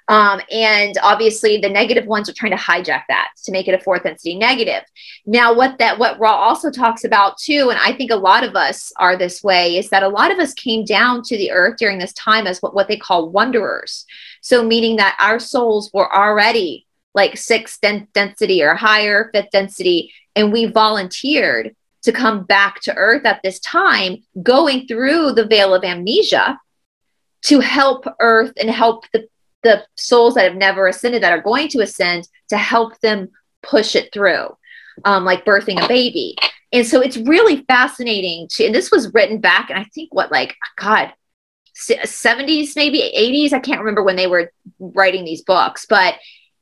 um, and obviously the negative ones are trying to hijack that to make it a fourth density negative. Now, what that what Ra also talks about too, and I think a lot of us are this way, is that a lot of us came down to the earth during this time as what, what they call wanderers. So meaning that our souls were already like sixth density or higher, fifth density, and we volunteered to come back to earth at this time, going through the veil of amnesia to help earth and help the the souls that have never ascended that are going to ascend to help them push it through, um, like birthing a baby. And so it's really fascinating to, and this was written back, and I think what, like, God, 70s, maybe 80s. I can't remember when they were writing these books, but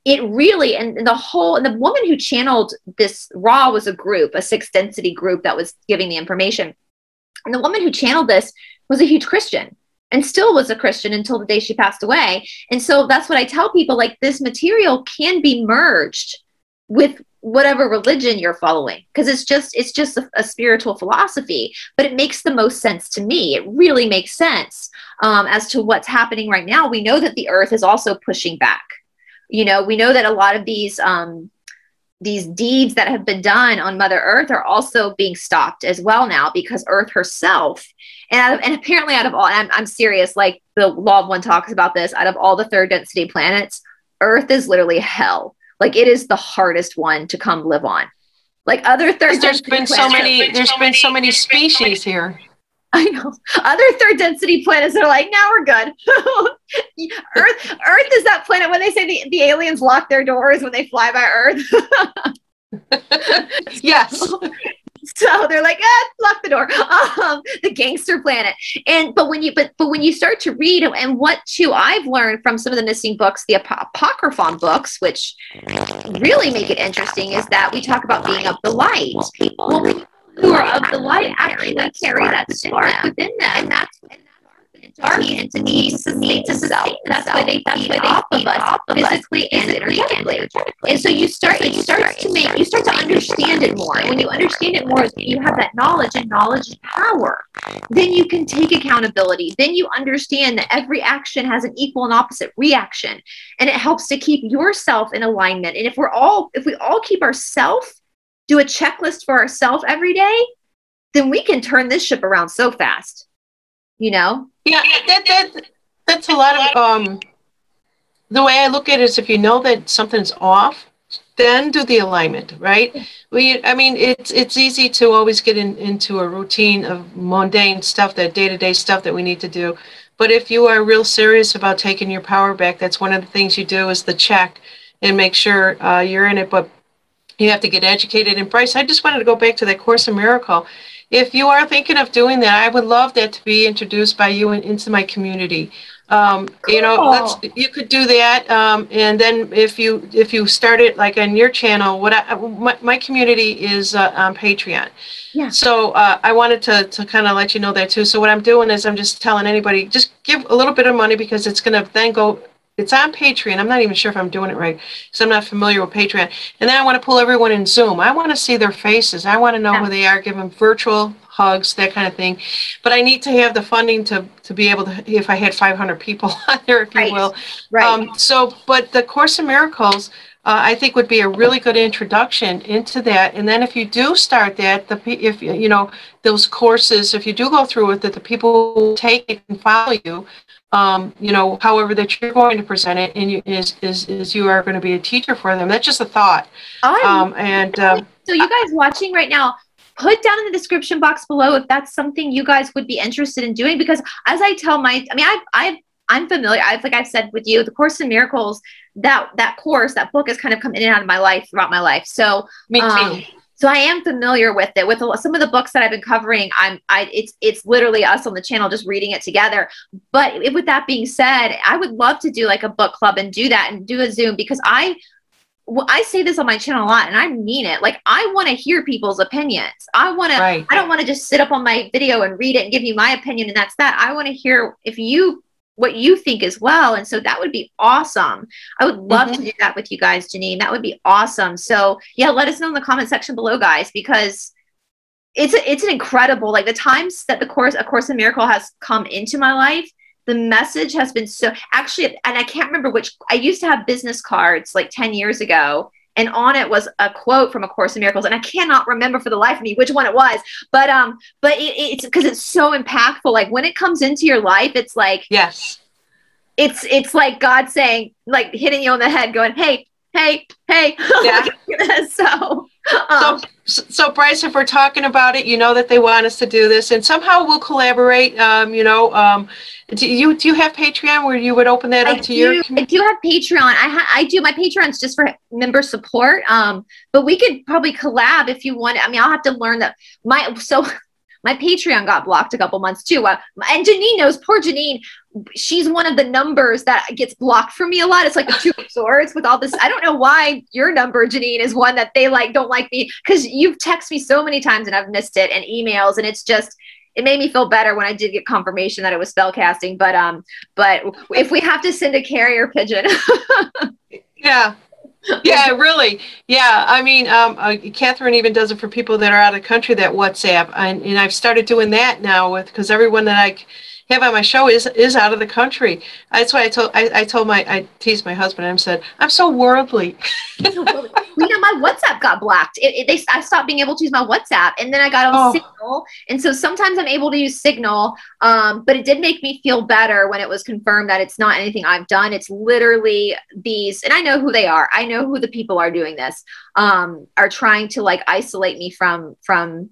it really, and the whole, and the woman who channeled this Ra was a group, a sixth density group that was giving the information. And the woman who channeled this was a huge Christian and still was a Christian until the day she passed away. And so that's what I tell people like this material can be merged with whatever religion you're following because it's just it's just a, a, spiritual philosophy but it makes the most sense to me. It really makes sense um, as to what's happening right now. We know that the earth is also pushing back. You know we know that a lot of these um, these deeds that have been done on Mother Earth are also being stopped as well now because Earth herself, and, of, and apparently out of all, I'm, I'm serious, like the Law of One talks about this, out of all the third density planets, Earth is literally hell. Like it is the hardest one to come live on. Like other third there's been so many there's been so many species here. I know. Other third density planets are like, now we're good. Earth, Earth is that planet when they say the, the aliens lock their doors when they fly by Earth. yes. So they're like, ah, lock the door. Um, the gangster planet. And but when you but but when you start to read and what too I've learned from some of the missing books, the ap- apocryphon books, which really make it interesting, is that we talk about being of the light. Well, who are of the light actually carry that spark within them. And that's, and dark entities sustain themselves. That's why they that's why they off of us physically and energetically. And so you start it starts to make you start to understand it more. And when you understand it more, you have that knowledge, and knowledge is power. Then you can take accountability. Then you understand that every action has an equal and opposite reaction, and it helps to keep yourself in alignment. And if we're all if we all keep ourselves do a checklist for ourselves every day, then we can turn this ship around so fast. You know? Yeah, that, that that's a lot of um the way I look at it is if you know that something's off, then do the alignment, right? We I mean it's it's easy to always get in, into a routine of mundane stuff, that day-to-day stuff that we need to do. But if you are real serious about taking your power back, that's one of the things you do is the check and make sure uh, you're in it. But you have to get educated. And Brice, I just wanted to go back to that Course in Miracle. If you are thinking of doing that, I would love that to be introduced by you in, into my community. Um, cool. You know, you could do that, um, and then if you if you start it like on your channel, what I, my, my community is uh, on Patreon. Yeah. So uh, I wanted to to kind of let you know that too. So what I'm doing is I'm just telling anybody just give a little bit of money because it's going to then go it's on Patreon. I'm not even sure if I'm doing it right because I'm not familiar with Patreon. And then I want to pull everyone in Zoom. I want to see their faces. I want to know yeah. who they are. Give them virtual hugs, that kind of thing. But I need to have the funding to to be able to, if I had 500 people on there, if Right. you will. Right. Um, so, but the Course in Miracles, uh, I think would be a really good introduction into that. And then if you do start that, the if you know those courses, if you do go through with it, the people who take it and follow you. Um, you know, however that you're going to present it, and you, is is is you are going to be a teacher for them. That's just a thought. Um, and um, So you guys watching right now, put down in the description box below if that's something you guys would be interested in doing. Because as I tell my, I mean, I, I, I'm familiar. I've like I've said with you, the Course in Miracles, that that course, that book has kind of come in and out of my life throughout my life. So me too. So I am familiar with it. With some of the books that I've been covering, I'm I it's it's literally us on the channel just reading it together. But it- with that being said, I would love to do like a book club and do that and do a Zoom because I well, I say this on my channel a lot and I mean it. Like I want to hear people's opinions. I want to. I don't want to just sit up on my video and read it and give you my opinion and that's that. I want to hear if you what you think as well. And so that would be awesome. I would love to mm-hmm. do that with you guys, Janine. That would be awesome. So yeah, let us know in the comment section below, guys, because it's a, it's an incredible like the times that the course a course in miracle has come into my life the message has been so actually and i can't remember which i used to have business cards like 10 years ago and on it was a quote from a course in miracles and i cannot remember for the life of me which one it was but um but it, it's because it's so impactful like when it comes into your life it's like Yes. it's it's like god saying like hitting you on the head going hey hey hey Yeah. so um, So, so Brice, if we're talking about it, you know that they want us to do this, and somehow we'll collaborate. Um, you know, um, do you do you have Patreon where you would open that I up to your? do, I do have Patreon. I ha- I do my Patreon's just for member support. Um, but we could probably collab if you want. I mean, I'll have to learn that my so my Patreon got blocked a couple months too. Uh, and Janine knows. Poor Janine. She's one of the numbers that gets blocked for me a lot. It's like the two of swords with all this. I don't know why your number, Janine, is one that they like don't like me because you've texted me so many times and I've missed it and emails and it's just it made me feel better when I did get confirmation that it was spell casting. But um, but if we have to send a carrier pigeon, Yeah. Yeah, really. Yeah, I mean, um, uh, Catherine even does it for people that are out of country. That WhatsApp, and, and I've started doing that now with because everyone that I have on my show is is out of the country. That's why I told I, I told my I teased my husband and said I'm so worldly. you know, my WhatsApp got blocked. It, it, they, I stopped being able to use my WhatsApp, and then I got on Oh. Signal, and so sometimes I'm able to use Signal. Um, but it did make me feel better when it was confirmed that it's not anything I've done. It's literally these, and I know who they are. I know who the people are doing this. Um, are trying to like isolate me from from,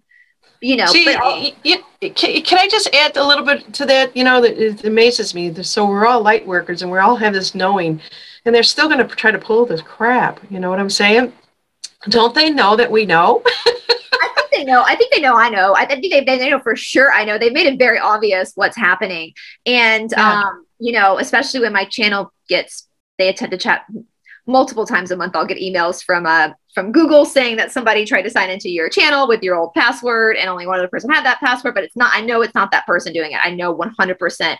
you know. See, but all- y- y- can, can I just add a little bit to that? You know, that it amazes me. So we're all light workers, and we all have this knowing, and they're still going to try to pull this crap. You know what I'm saying? Don't they know that we know? I think they know. I think they know. I know. I think they, they know for sure. I know. They've made it very obvious what's happening, and Yeah. um, you know, especially when my channel gets, they attend to chat multiple times a month. I'll get emails from uh from Google saying that somebody tried to sign into your channel with your old password, and only one other person had that password, but it's not. I know it's not that person doing it. I know 100. percent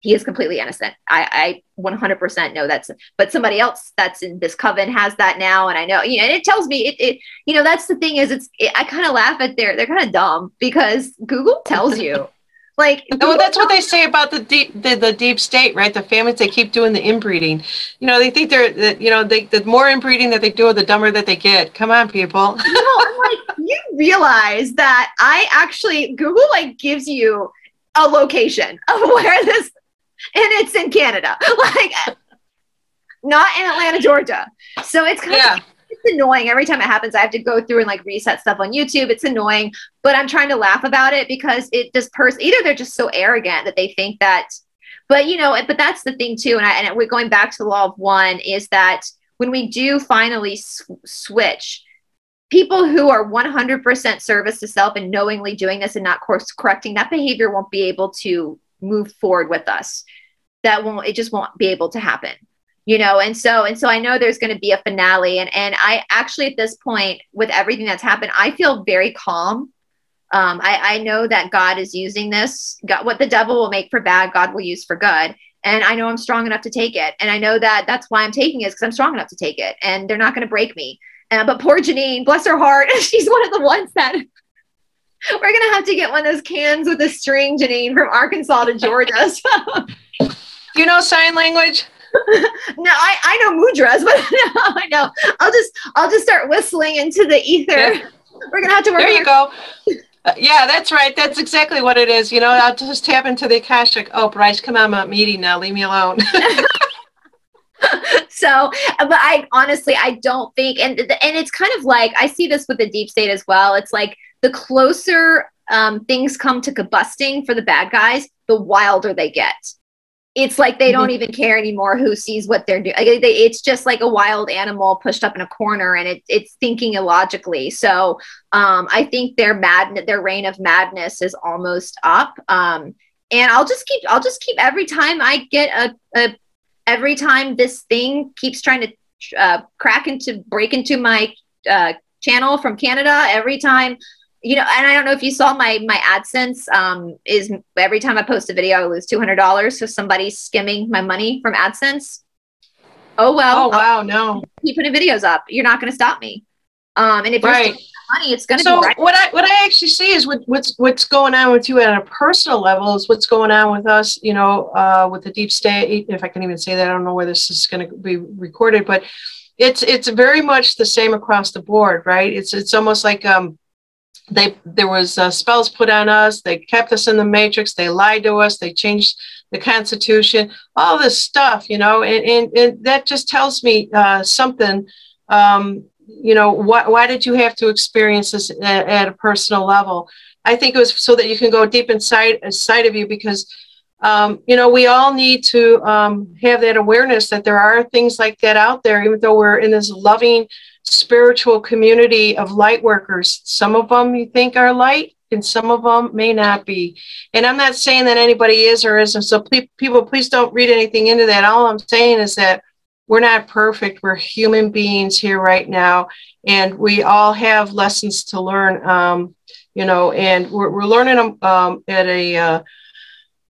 he is completely innocent. I, I 100% know that's, but somebody else that's in this coven has that now. And I know, you know, and it tells me it, it you know, that's the thing is it's, it, I kind of laugh at their, they're kind of dumb because Google tells you like, Well, that's what they say about the deep, the, the deep state, right? The families they keep doing the inbreeding. You know, they think they're, that you know, they, the more inbreeding that they do, the dumber that they get. Come on, people. no, I'm like, you realize that I actually Google like gives you a location of where this, and it's in Canada, like not in Atlanta, Georgia. So it's kind Yeah. of annoying every time it happens. I have to go through and like reset stuff on YouTube. It's annoying, but I'm trying to laugh about it because it this person either they're just so arrogant that they think that. But you know, but that's the thing too, and I and we're going back to the law of one is that when we do finally sw- switch people who are 100% service to self and knowingly doing this and not course correcting that behavior won't be able to move forward with us that won't it just won't be able to happen you know and so and so i know there's going to be a finale and and i actually at this point with everything that's happened i feel very calm um, I, I know that God is using this. God, what the devil will make for bad, God will use for good. And I know I'm strong enough to take it. And I know that that's why I'm taking it because I'm strong enough to take it. And they're not going to break me. Uh, but poor Janine, bless her heart, she's one of the ones that We're gonna have to get one of those cans with a string, Janine, from Arkansas to Georgia. So. you know sign language? no, I, I know mudras, but no, I know. I'll just I'll just start whistling into the ether. Yeah. We're gonna have to work. There you go. Uh, yeah, that's right. That's exactly what it is. You know, I'll just tap into the Akashic. Oh, Brice, come on, I'm meeting now. Leave me alone. so but i honestly i don't think and and it's kind of like i see this with the deep state as well it's like the closer um, things come to combusting for the bad guys the wilder they get it's like they don't even care anymore who sees what they're doing. it's just like a wild animal pushed up in a corner, and it, it's thinking illogically. So um, I think their mad, their reign of madness is almost up. Um, and I'll just keep, I'll just keep every time I get a, a every time this thing keeps trying to uh, crack into, break into my uh, channel from Canada. Every time you know, and I don't know if you saw my my AdSense um, is every time I post a video, I lose two hundred dollars. So somebody's skimming my money from AdSense. Oh well. Oh wow, no. Keep putting videos up. You're not going to stop me. Um, and if right. you're money, it's going to so be. Right. what I what I actually see is what, what's what's going on with you at a personal level is what's going on with us. You know, uh, with the deep state. If I can even say that, I don't know where this is going to be recorded, but it's it's very much the same across the board, right? It's it's almost like um they there was uh, spells put on us. They kept us in the matrix. They lied to us. They changed the constitution. All this stuff you know and, and, and that just tells me uh, something. Um, you know why, why did you have to experience this at, at, a personal level? I think it was so that you can go deep inside inside of you because um, you know we all need to um, have that awareness that there are things like that out there even though we're in this loving spiritual community of light workers. Some of them you think are light, and some of them may not be. And I'm not saying that anybody is or isn't. So people, please don't read anything into that. All I'm saying is that we're not perfect. We're human beings here right now, and we all have lessons to learn. Um, you know, and we're, we're learning them um, at a uh,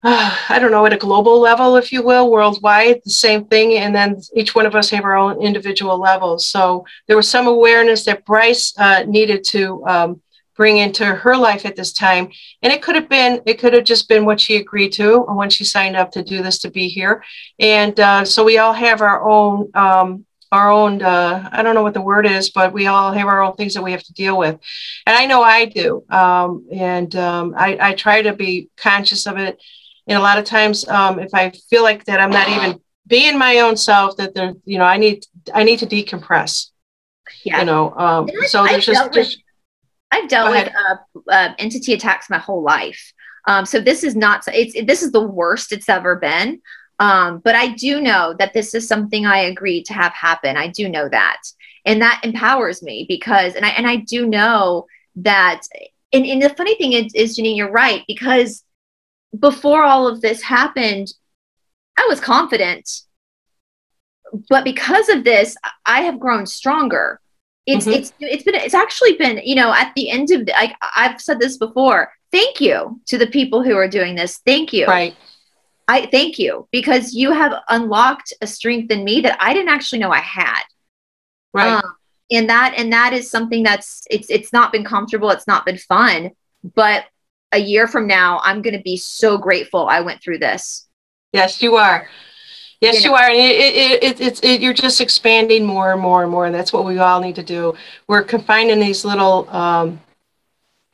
I don't know, at a global level, if you will, worldwide, the same thing. And then each one of us have our own individual levels. So there was some awareness that Brice uh, needed to um, bring into her life at this time. And it could have been, it could have just been what she agreed to when she signed up to do this to be here. And uh, so we all have our own. Um, our own uh, i don't know what the word is but we all have our own things that we have to deal with and i know i do um, and um, I, I try to be conscious of it and a lot of times um, if i feel like that i'm not even being my own self that there you know i need i need to decompress yeah. you know um, so there's just, just i've dealt with uh, uh, entity attacks my whole life. Um, so this is not it's it, this is the worst it's ever been. Um, but i do know that this is something i agreed to have happen. I do know that. And that empowers me because and i and i do know that and, and the funny thing is, is janine you're right because before all of this happened, I was confident. But because of this, I have grown stronger. It's mm-hmm. it's it's been it's actually been, you know, at the end of like I've said this before. Thank you to the people who are doing this. Thank you. Right. I thank you because you have unlocked a strength in me that I didn't actually know I had. Right. Um, and that and that is something that's it's it's not been comfortable, it's not been fun, but a year from now, I'm going to be so grateful I went through this. Yes, you are. Yes, you, know? you are. It, it, it, it's it, you're just expanding more and more and more. And that's what we all need to do. We're confined in these little um,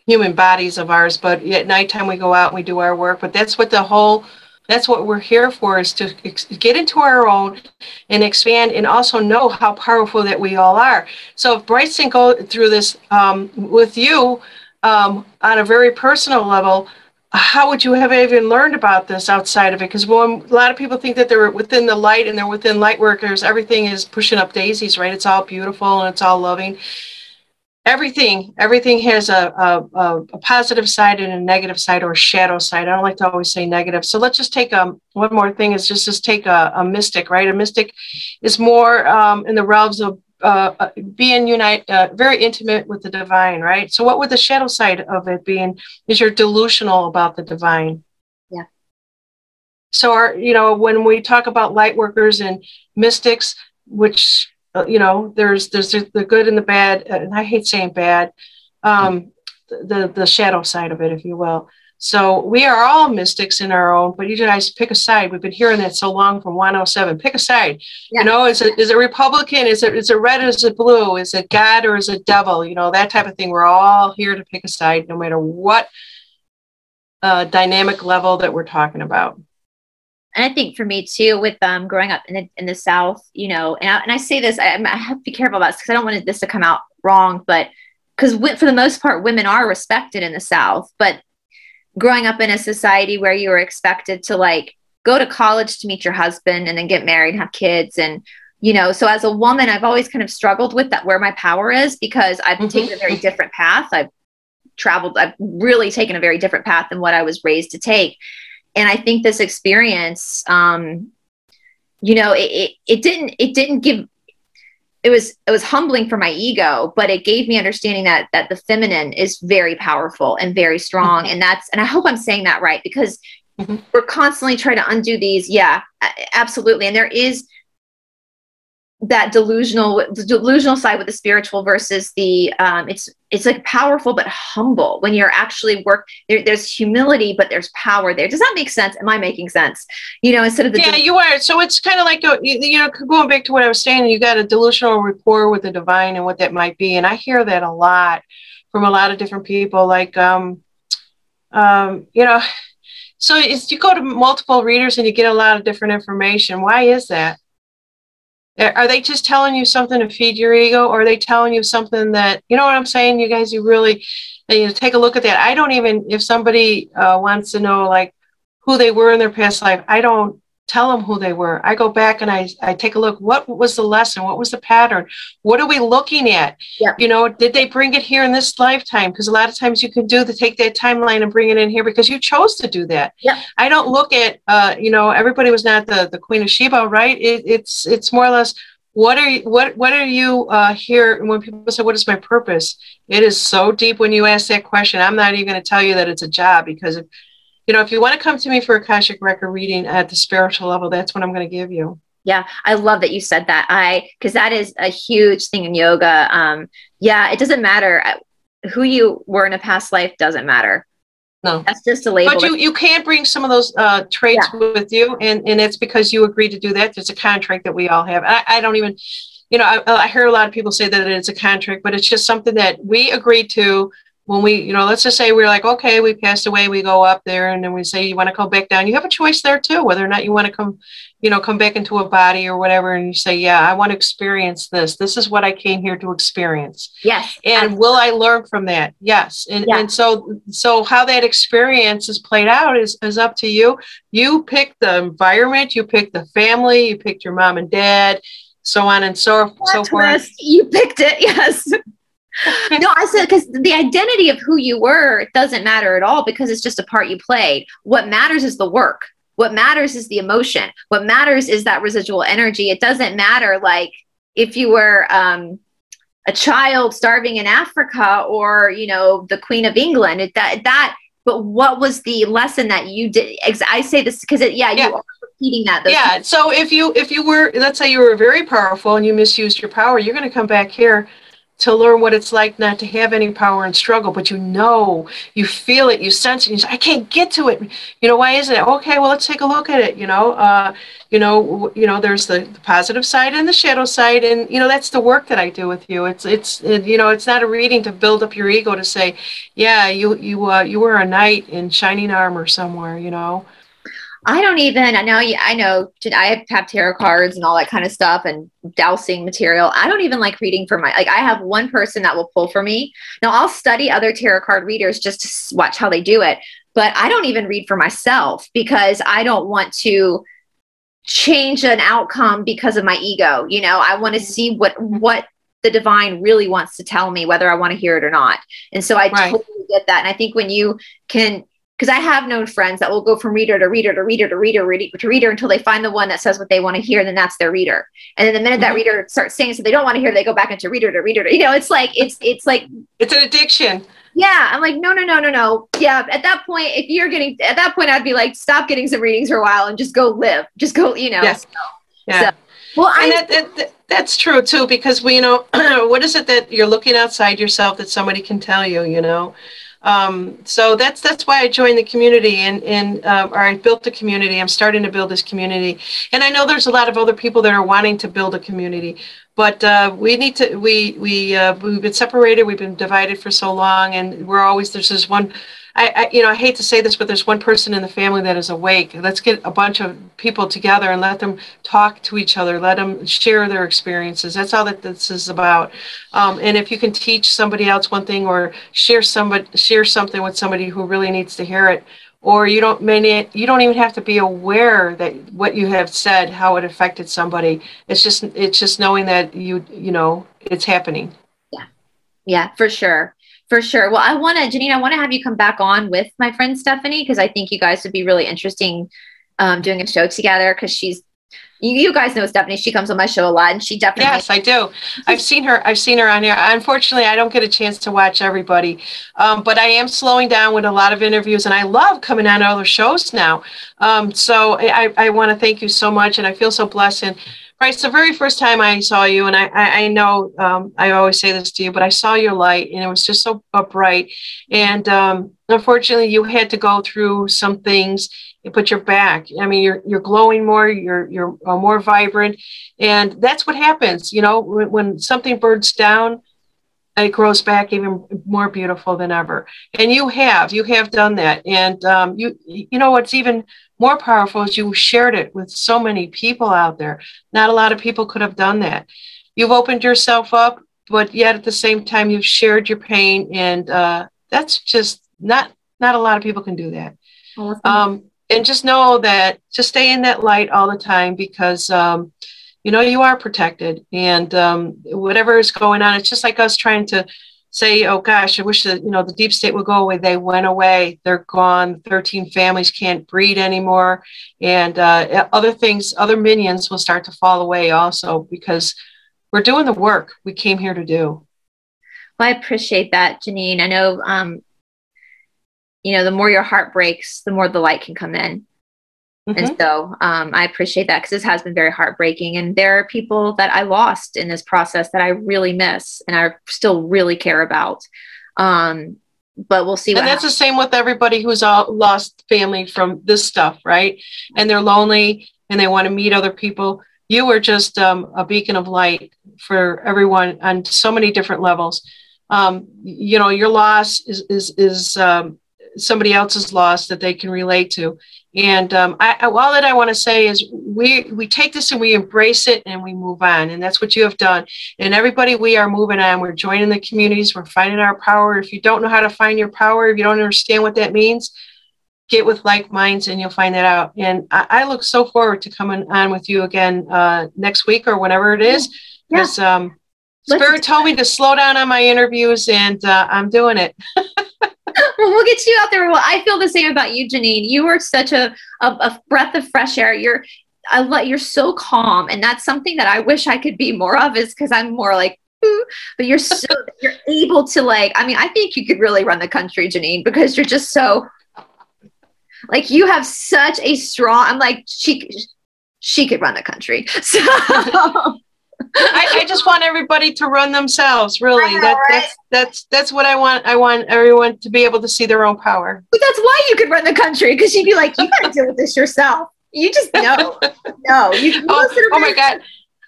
human bodies of ours, but at nighttime we go out and we do our work. But that's what the whole that's what we're here for is to ex- get into our own and expand and also know how powerful that we all are. So if Brice didn't go through this um, with you, um, on a very personal level, how would you have even learned about this outside of it? Because a lot of people think that they're within the light and they're within light workers. Everything is pushing up daisies, right? It's all beautiful and it's all loving. Everything, everything has a, a, a positive side and a negative side or shadow side. I don't like to always say negative. So let's just take um, one more thing is just, just take a, a mystic, right? A mystic is more um, in the realms of uh, uh, being unite, uh, very intimate with the divine, right? So, what would the shadow side of it being? Is you're delusional about the divine. Yeah. So, our, you know, when we talk about light workers and mystics, which uh, you know, there's there's the good and the bad, and I hate saying bad. Um, the the shadow side of it, if you will. So we are all mystics in our own, but you guys pick a side. We've been hearing that so long from 107. Pick a side. Yeah. You know, is it is it Republican? Is it is it red or is it blue? Is it God or is it devil? You know, that type of thing. We're all here to pick a side, no matter what uh, dynamic level that we're talking about. And I think for me too, with um, growing up in the, in the South, you know, and I, and I say this, I, I have to be careful about this because I don't want this to come out wrong, but because for the most part, women are respected in the South, but growing up in a society where you were expected to like go to college to meet your husband and then get married and have kids and you know so as a woman i've always kind of struggled with that where my power is because i've mm-hmm. taken a very different path i've traveled i've really taken a very different path than what i was raised to take and i think this experience um you know it, it, it didn't it didn't give it was it was humbling for my ego but it gave me understanding that that the feminine is very powerful and very strong mm-hmm. and that's and i hope i'm saying that right because mm-hmm. we're constantly trying to undo these yeah absolutely and there is that delusional the delusional side with the spiritual versus the um, it's it's like powerful but humble. When you're actually work there, there's humility but there's power there. Does that make sense? Am i making sense? You know instead of the yeah you are. So it's kind of like a, you know going back to what i was saying you got a delusional rapport with the divine and what that might be and i hear that a lot from a lot of different people like um um you know so if you go to multiple readers and you get a lot of different information. Why is that are they just telling you something to feed your ego? Or are they telling you something that you know what i'm saying? You guys you really you know, take a look at that. I don't even if somebody uh, wants to know like who they were in their past life i don't tell them who they were. I go back and i, I take a look what was the lesson? What was the pattern? What are we looking at? Yep. you know did they bring it here in this lifetime? Because a lot of times you can do the take that timeline and bring it in here because you chose to do that. Yep. i don't look at uh, you know everybody was not the, the queen of sheba right? It, it's it's more or less what are you what what are you uh, here? When people say what is my purpose? It is so deep when you ask that question. I'm not even going to tell you that it's a job because if you know, if you want to come to me for Akashic record reading at the spiritual level, that's what I'm going to give you. Yeah, I love that you said that. I because that is a huge thing in yoga. Um, yeah, it doesn't matter who you were in a past life. Doesn't matter. No, that's just a label. But you you can't bring some of those uh, traits yeah. with you, and and it's because you agreed to do that. There's a contract that we all have. I, I don't even, you know, I, I hear a lot of people say that it's a contract, but it's just something that we agreed to when we, you know, let's just say we're like, okay, we passed away, we go up there, and then we say you want to come back down. You have a choice there too, whether or not you want to come, you know, come back into a body or whatever, and you say, yeah, I want to experience this. This is what I came here to experience. Yes. And absolutely. will I learn from that? Yes. And, and so, so how that experience is played out is, is up to you. You pick the environment, you pick the family, you picked your mom and dad, so on and so, so forth. You picked it, yes no, I said because the identity of who you were doesn't matter at all because it's just a part you played. What matters is the work. What matters is the emotion. What matters is that residual energy. It doesn't matter like if you were um, a child starving in Africa or you know the Queen of England. It, that that. But what was the lesson that you did? I say this because yeah, yeah, you are repeating that. Yeah. So if you if you were let's say you were very powerful and you misused your power, you're going to come back here to learn what it's like not to have any power and struggle, but you know, you feel it, you sense it, you say, I can't get to it. You know, why isn't it? Okay, well, let's take a look at it. You know, uh, you know, you know, there's the, the, positive side and the shadow side, and you know, that's the work that I do with you. It's, it's, it, you know, it's not a reading to build up your ego to say, yeah, you, you, uh, you were a knight in shining armor somewhere. You know. I don't even, I know, I know, I have tarot cards and all that kind of stuff and dowsing material. I don't even like reading for my, like, I have one person that will pull for me. Now, I'll study other tarot card readers just to watch how they do it, but I don't even read for myself because I don't want to change an outcome because of my ego. You know, I want to mm-hmm. see what, mm-hmm. what, the divine really wants to tell me whether I want to hear it or not. And so I right. totally get that. And I think when you can because I have known friends that will go from reader to reader to reader to reader, reader to reader until they find the one that says what they want to hear, and then that's their reader. And then the minute mm-hmm. that reader starts saying so they don't want to hear, they go back into reader to reader. To, you know, it's like it's it's like it's an addiction. Yeah, I'm like, no, no, no, no, no. Yeah, at that point, if you're getting at that point, I'd be like, stop getting some readings for a while and just go live, just go, you know. Yes. So, yeah. So, well, I. That, that, that's true too because we you know what is it that you're looking outside yourself that somebody can tell you you know um, so that's that's why I joined the community and and uh, or I built the community. I'm starting to build this community, and I know there's a lot of other people that are wanting to build a community, but uh, we need to. We we uh, we've been separated. We've been divided for so long, and we're always there's this one I, I, you know, I hate to say this, but there's one person in the family that is awake. Let's get a bunch of people together and let them talk to each other. Let them share their experiences. That's all that this is about. Um, and if you can teach somebody else one thing or share somebody, share something with somebody who really needs to hear it, or you don't many, you don't even have to be aware that what you have said, how it affected somebody. It's just, it's just knowing that you, you know, it's happening. Yeah, yeah, for sure. For sure. Well, I want to, Janine, I want to have you come back on with my friend Stephanie because I think you guys would be really interesting um, doing a show together because she's you, guys know Stephanie. She comes on my show a lot, and she definitely. Yes, I do. I've seen her. I've seen her on here. Unfortunately, I don't get a chance to watch everybody, um, but I am slowing down with a lot of interviews, and I love coming on other shows now. Um, so I, I want to thank you so much, and I feel so blessed. And Brice, the very first time I saw you, and I, I, know um, I always say this to you, but I saw your light and it was just so bright. And um, unfortunately, you had to go through some things, but you're back. I mean, you're, you're glowing more, you're, you're uh, more vibrant. And that's what happens, you know, when, when something burns down, it grows back even more beautiful than ever. And you have, you have done that. And um, you, you know, what's even more powerful is you shared it with so many people out there. Not a lot of people could have done that. You've opened yourself up, but yet at the same time, you've shared your pain. And uh, that's just not, not a lot of people can do that. Um, and just know that just stay in that light all the time because um, you know you are protected and um, whatever is going on it's just like us trying to say oh gosh i wish that you know the deep state would go away. They went away. They're gone. 13 families can't breed anymore. And uh, other things other minions will start to fall away also because we're doing the work we came here to do. Well i appreciate that janine. I know um, you know the more your heart breaks the more the light can come in Mm-hmm. And so um, I appreciate that because this has been very heartbreaking. And there are people that I lost in this process that I really miss and I still really care about. Um, but we'll see. and that's happens. the same with everybody who's all lost family from this stuff, right? And they're lonely and they want to meet other people. You were just um, a beacon of light for everyone on so many different levels. Um, you know, your loss is is is um, somebody else's loss that they can relate to. And um, I, all that I want to say is we we take this and we embrace it and we move on, and that's what you have done. And everybody, we are moving on. We're joining the communities. We're finding our power. If you don't know how to find your power, if you don't understand what that means, get with like minds and you'll find that out. And I, I look so forward to coming on with you again uh, next week or whenever it is, because yeah. um, Spirit told me to slow down on my interviews, and uh, I'm doing it. well, we'll get you out there. Well, I feel the same about you, Janine. You are such a, a, a breath of fresh air. You're I let you're so calm, and that's something that I wish I could be more of. Is because I'm more like, but you're so you're able to like. I mean, I think you could really run the country, Janine, because you're just so like you have such a strong. I'm like she she could run the country. So I, I, just want everybody to run themselves. Really, know, that, right? that's that's that's what I want. I want everyone to be able to see their own power. But that's why you could run the country because you'd be like, you got to deal with this yourself. You just know. no, you. Oh, oh my god!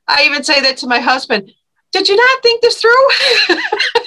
I even say that to my husband. Did you not think this through?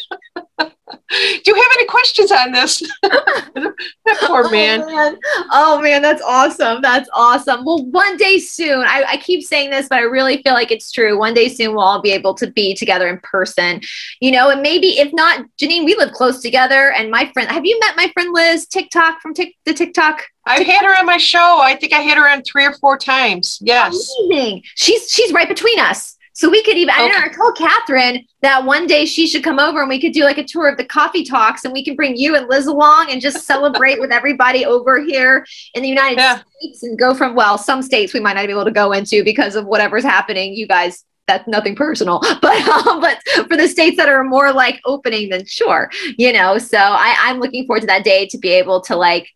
Do you have any questions on this? that poor oh, man. Oh man. oh man. that's awesome. That's awesome. Well, one day soon, I, I, keep saying this, but I really feel like it's true. One day soon, we'll all be able to be together in person, you know, and maybe if not, Janine, we live close together. And my friend, have you met my friend Liz TikTok from Tik the TikTok? I've had her on my show. I think I had her on three or four times. Yes. Amazing. She's she's right between us. So we could even, okay. I, know, I told Catherine that one day she should come over and we could do like a tour of the coffee talks and we can bring you and Liz along and just celebrate with everybody over here in the United yeah. States and go from, well, some states we might not be able to go into because of whatever's happening. You guys, that's nothing personal, but, um, but for the states that are more like opening, then sure, you know, so I, I'm looking forward to that day to be able to like,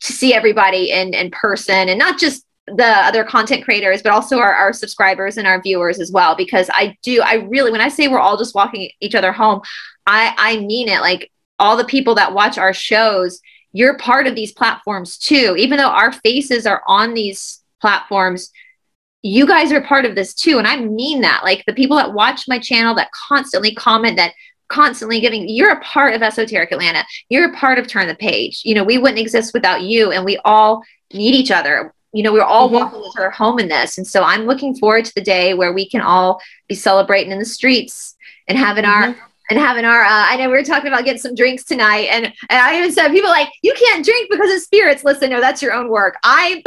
to see everybody in, in person and not just the other content creators, but also our, our subscribers and our viewers as well. Because I do, I really, when I say we're all just walking each other home, I, I mean it. Like all the people that watch our shows, you're part of these platforms too. Even though our faces are on these platforms, you guys are part of this too. And I mean that. Like the people that watch my channel that constantly comment, that constantly giving, you're a part of Esoteric Atlanta. You're a part of Turn the Page. You know, we wouldn't exist without you. And we all need each other. You know, we're all mm-hmm. walking each other home in this. And so I'm looking forward to the day where we can all be celebrating in the streets and having mm-hmm. our and having our uh, i know we were talking about getting some drinks tonight and and i even said people like you can't drink because of spirits listen no that's your own work i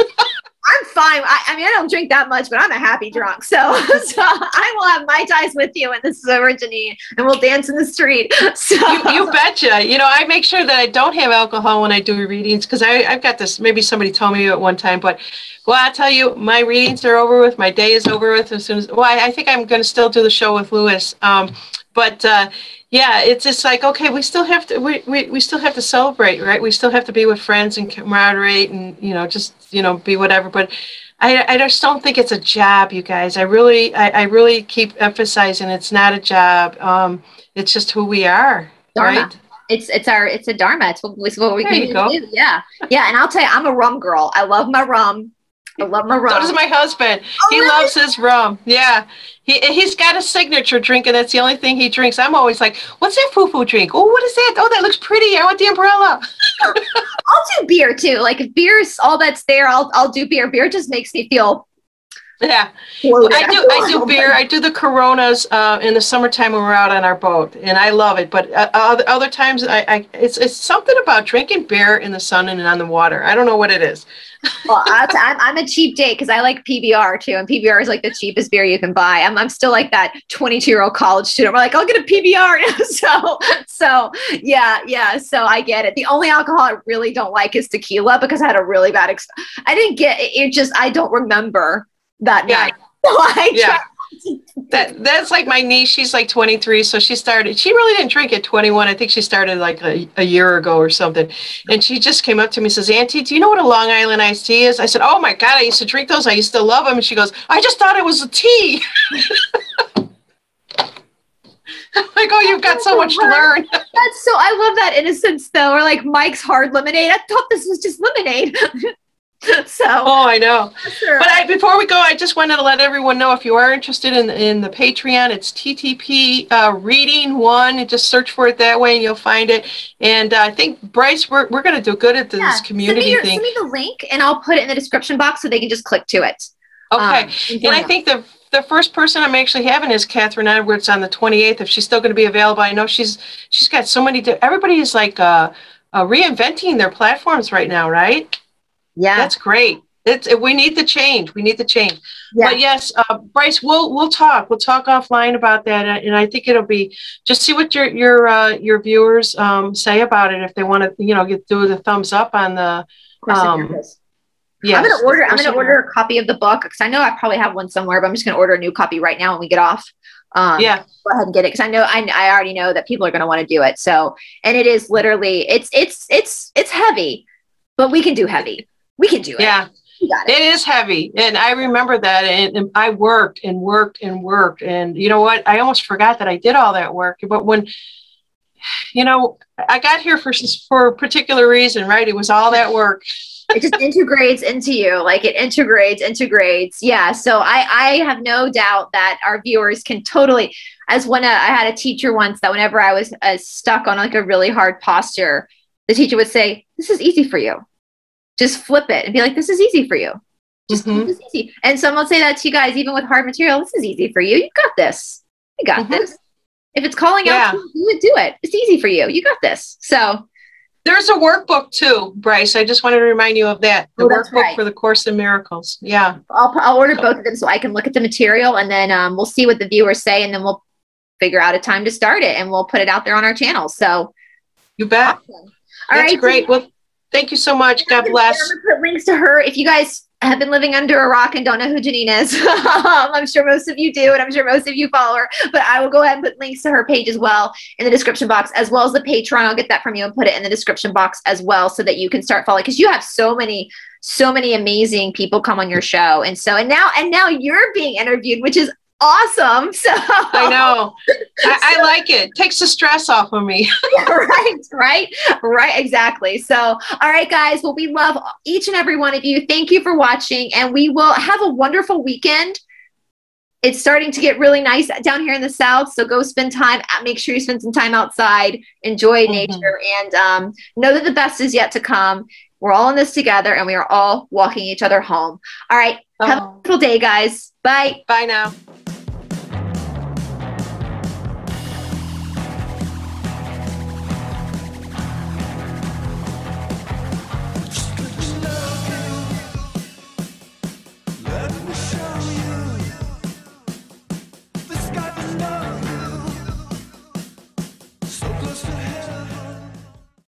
I'm fine. I, I, mean, I don't drink that much, but I'm a happy drunk. So, so I will have my ties with you, and this is over Janine, and we'll dance in the street. So you, you betcha. You know, I make sure that I don't have alcohol when I do readings because I've got this. Maybe somebody told me at one time, but well, I tell you, my readings are over with. My day is over with as soon as. Well, I, I think I'm going to still do the show with Lewis. Um, but uh, yeah, it's just like okay, we still have to we, we, we still have to celebrate, right? We still have to be with friends and camaraderie and you know just you know be whatever. But I I just don't think it's a job, you guys. I really I, I really keep emphasizing it's not a job. Um, it's just who we are, dharma. right? It's it's our it's a dharma. It's what, it's what we can do. Yeah, yeah. And I'll tell you, I'm a rum girl. I love my rum. I love my rum. So does my husband. Oh, he really? loves his rum. Yeah. He, he's got a signature drink, and that's the only thing he drinks. I'm always like, what's that foo foo drink? Oh, what is that? Oh, that looks pretty. I want the umbrella. I'll do beer too. Like if beer's all that's there, I'll, I'll do beer. Beer just makes me feel yeah, I do. I do beer. I do the Coronas uh, in the summertime when we're out on our boat, and I love it. But uh, other, other times, I, I, it's it's something about drinking beer in the sun and on the water. I don't know what it is. well, i t- I'm, I'm a cheap date because I like PBR too, and PBR is like the cheapest beer you can buy. I'm, I'm still like that 22 year old college student. We're like, I'll get a PBR. so, so yeah, yeah. So I get it. The only alcohol I really don't like is tequila because I had a really bad. Ex- I didn't get it. it just I don't remember that yeah. night. So I yeah. that that's like my niece. She's like 23, so she started. She really didn't drink at 21. I think she started like a, a year ago or something. And she just came up to me and says, "Auntie, do you know what a Long Island iced tea is?" I said, "Oh my God, I used to drink those. I used to love them." And she goes, "I just thought it was a tea." like, oh, you've got so much to learn. That's so. I love that innocence, though. Or like Mike's hard lemonade. I thought this was just lemonade. so oh i know sure. but I, before we go i just wanted to let everyone know if you are interested in, in the patreon it's ttp uh, reading one and just search for it that way and you'll find it and uh, i think Brice we're, we're going to do good at this yeah. community send me your, thing send me the link and i'll put it in the description box so they can just click to it okay um, and i think the the first person I'm actually having is Catherine Edwards on the 28th. If she's still going to be available, I know she's she's got so many. everybody is like uh, uh, reinventing their platforms right now, right? Yeah, that's great. It's we need the change. We need the change. Yeah. But yes, uh, Brice, we'll we'll talk. We'll talk offline about that, uh, and I think it'll be just see what your your uh, your viewers um, say about it if they want to, you know, get do the thumbs up on the. Um, yeah, I'm gonna order. I'm gonna order a copy of the book because I know I probably have one somewhere, but I'm just gonna order a new copy right now when we get off. Um, yeah, go ahead and get it because I know I, I already know that people are gonna want to do it. So, and it is literally it's it's it's it's heavy, but we can do heavy we can do it. Yeah. It. it is heavy. And I remember that. And, and, I worked and worked and worked. And you know what? I almost forgot that I did all that work. But when, you know, I got here for, for a particular reason, right? It was all that work. it just integrates into you like it integrates integrates yeah so i i have no doubt that our viewers can totally as when a, i had a teacher once that whenever i was uh, stuck on like a really hard posture the teacher would say this is easy for you just flip it and be like, this is easy for you. Just mm-hmm. this easy. And someone will say that to you guys, even with hard material, this is easy for you. You got this. You got mm-hmm. this. If it's calling yeah. out, you would do it. It's easy for you. You got this. So there's a workbook too, Brice. I just wanted to remind you of that. The oh, workbook right. for the Course in Miracles. Yeah. I'll, I'll order both of them so I can look at the material and then um, we'll see what the viewers say and then we'll figure out a time to start it and we'll put it out there on our channel. So you bet. Awesome. All That's right, great. So well, Thank you so much. God bless. put links to her. If you guys have been living under a rock and don't know who Janine is, I'm sure most of you do, and I'm sure most of you follow her. But I will go ahead and put links to her page as well in the description box, as well as the Patreon. I'll get that from you and put it in the description box as well, so that you can start following. Because you have so many so many amazing people come on your show. And so, and now, and now you're being interviewed, which is awesome. So I know. I, I, like it. Takes the stress off of me. right, right, right. Exactly. So, all right, guys. Well, we love each and every one of you. Thank you for watching, and we will have a wonderful weekend. It's starting to get really nice down here in the south. So go spend time. Make sure you spend some time outside. Enjoy mm-hmm. nature, and um, know that the best is yet to come. We're all in this together, and we are all walking each other home. All right. Have oh. a wonderful day, guys. Bye. Bye now.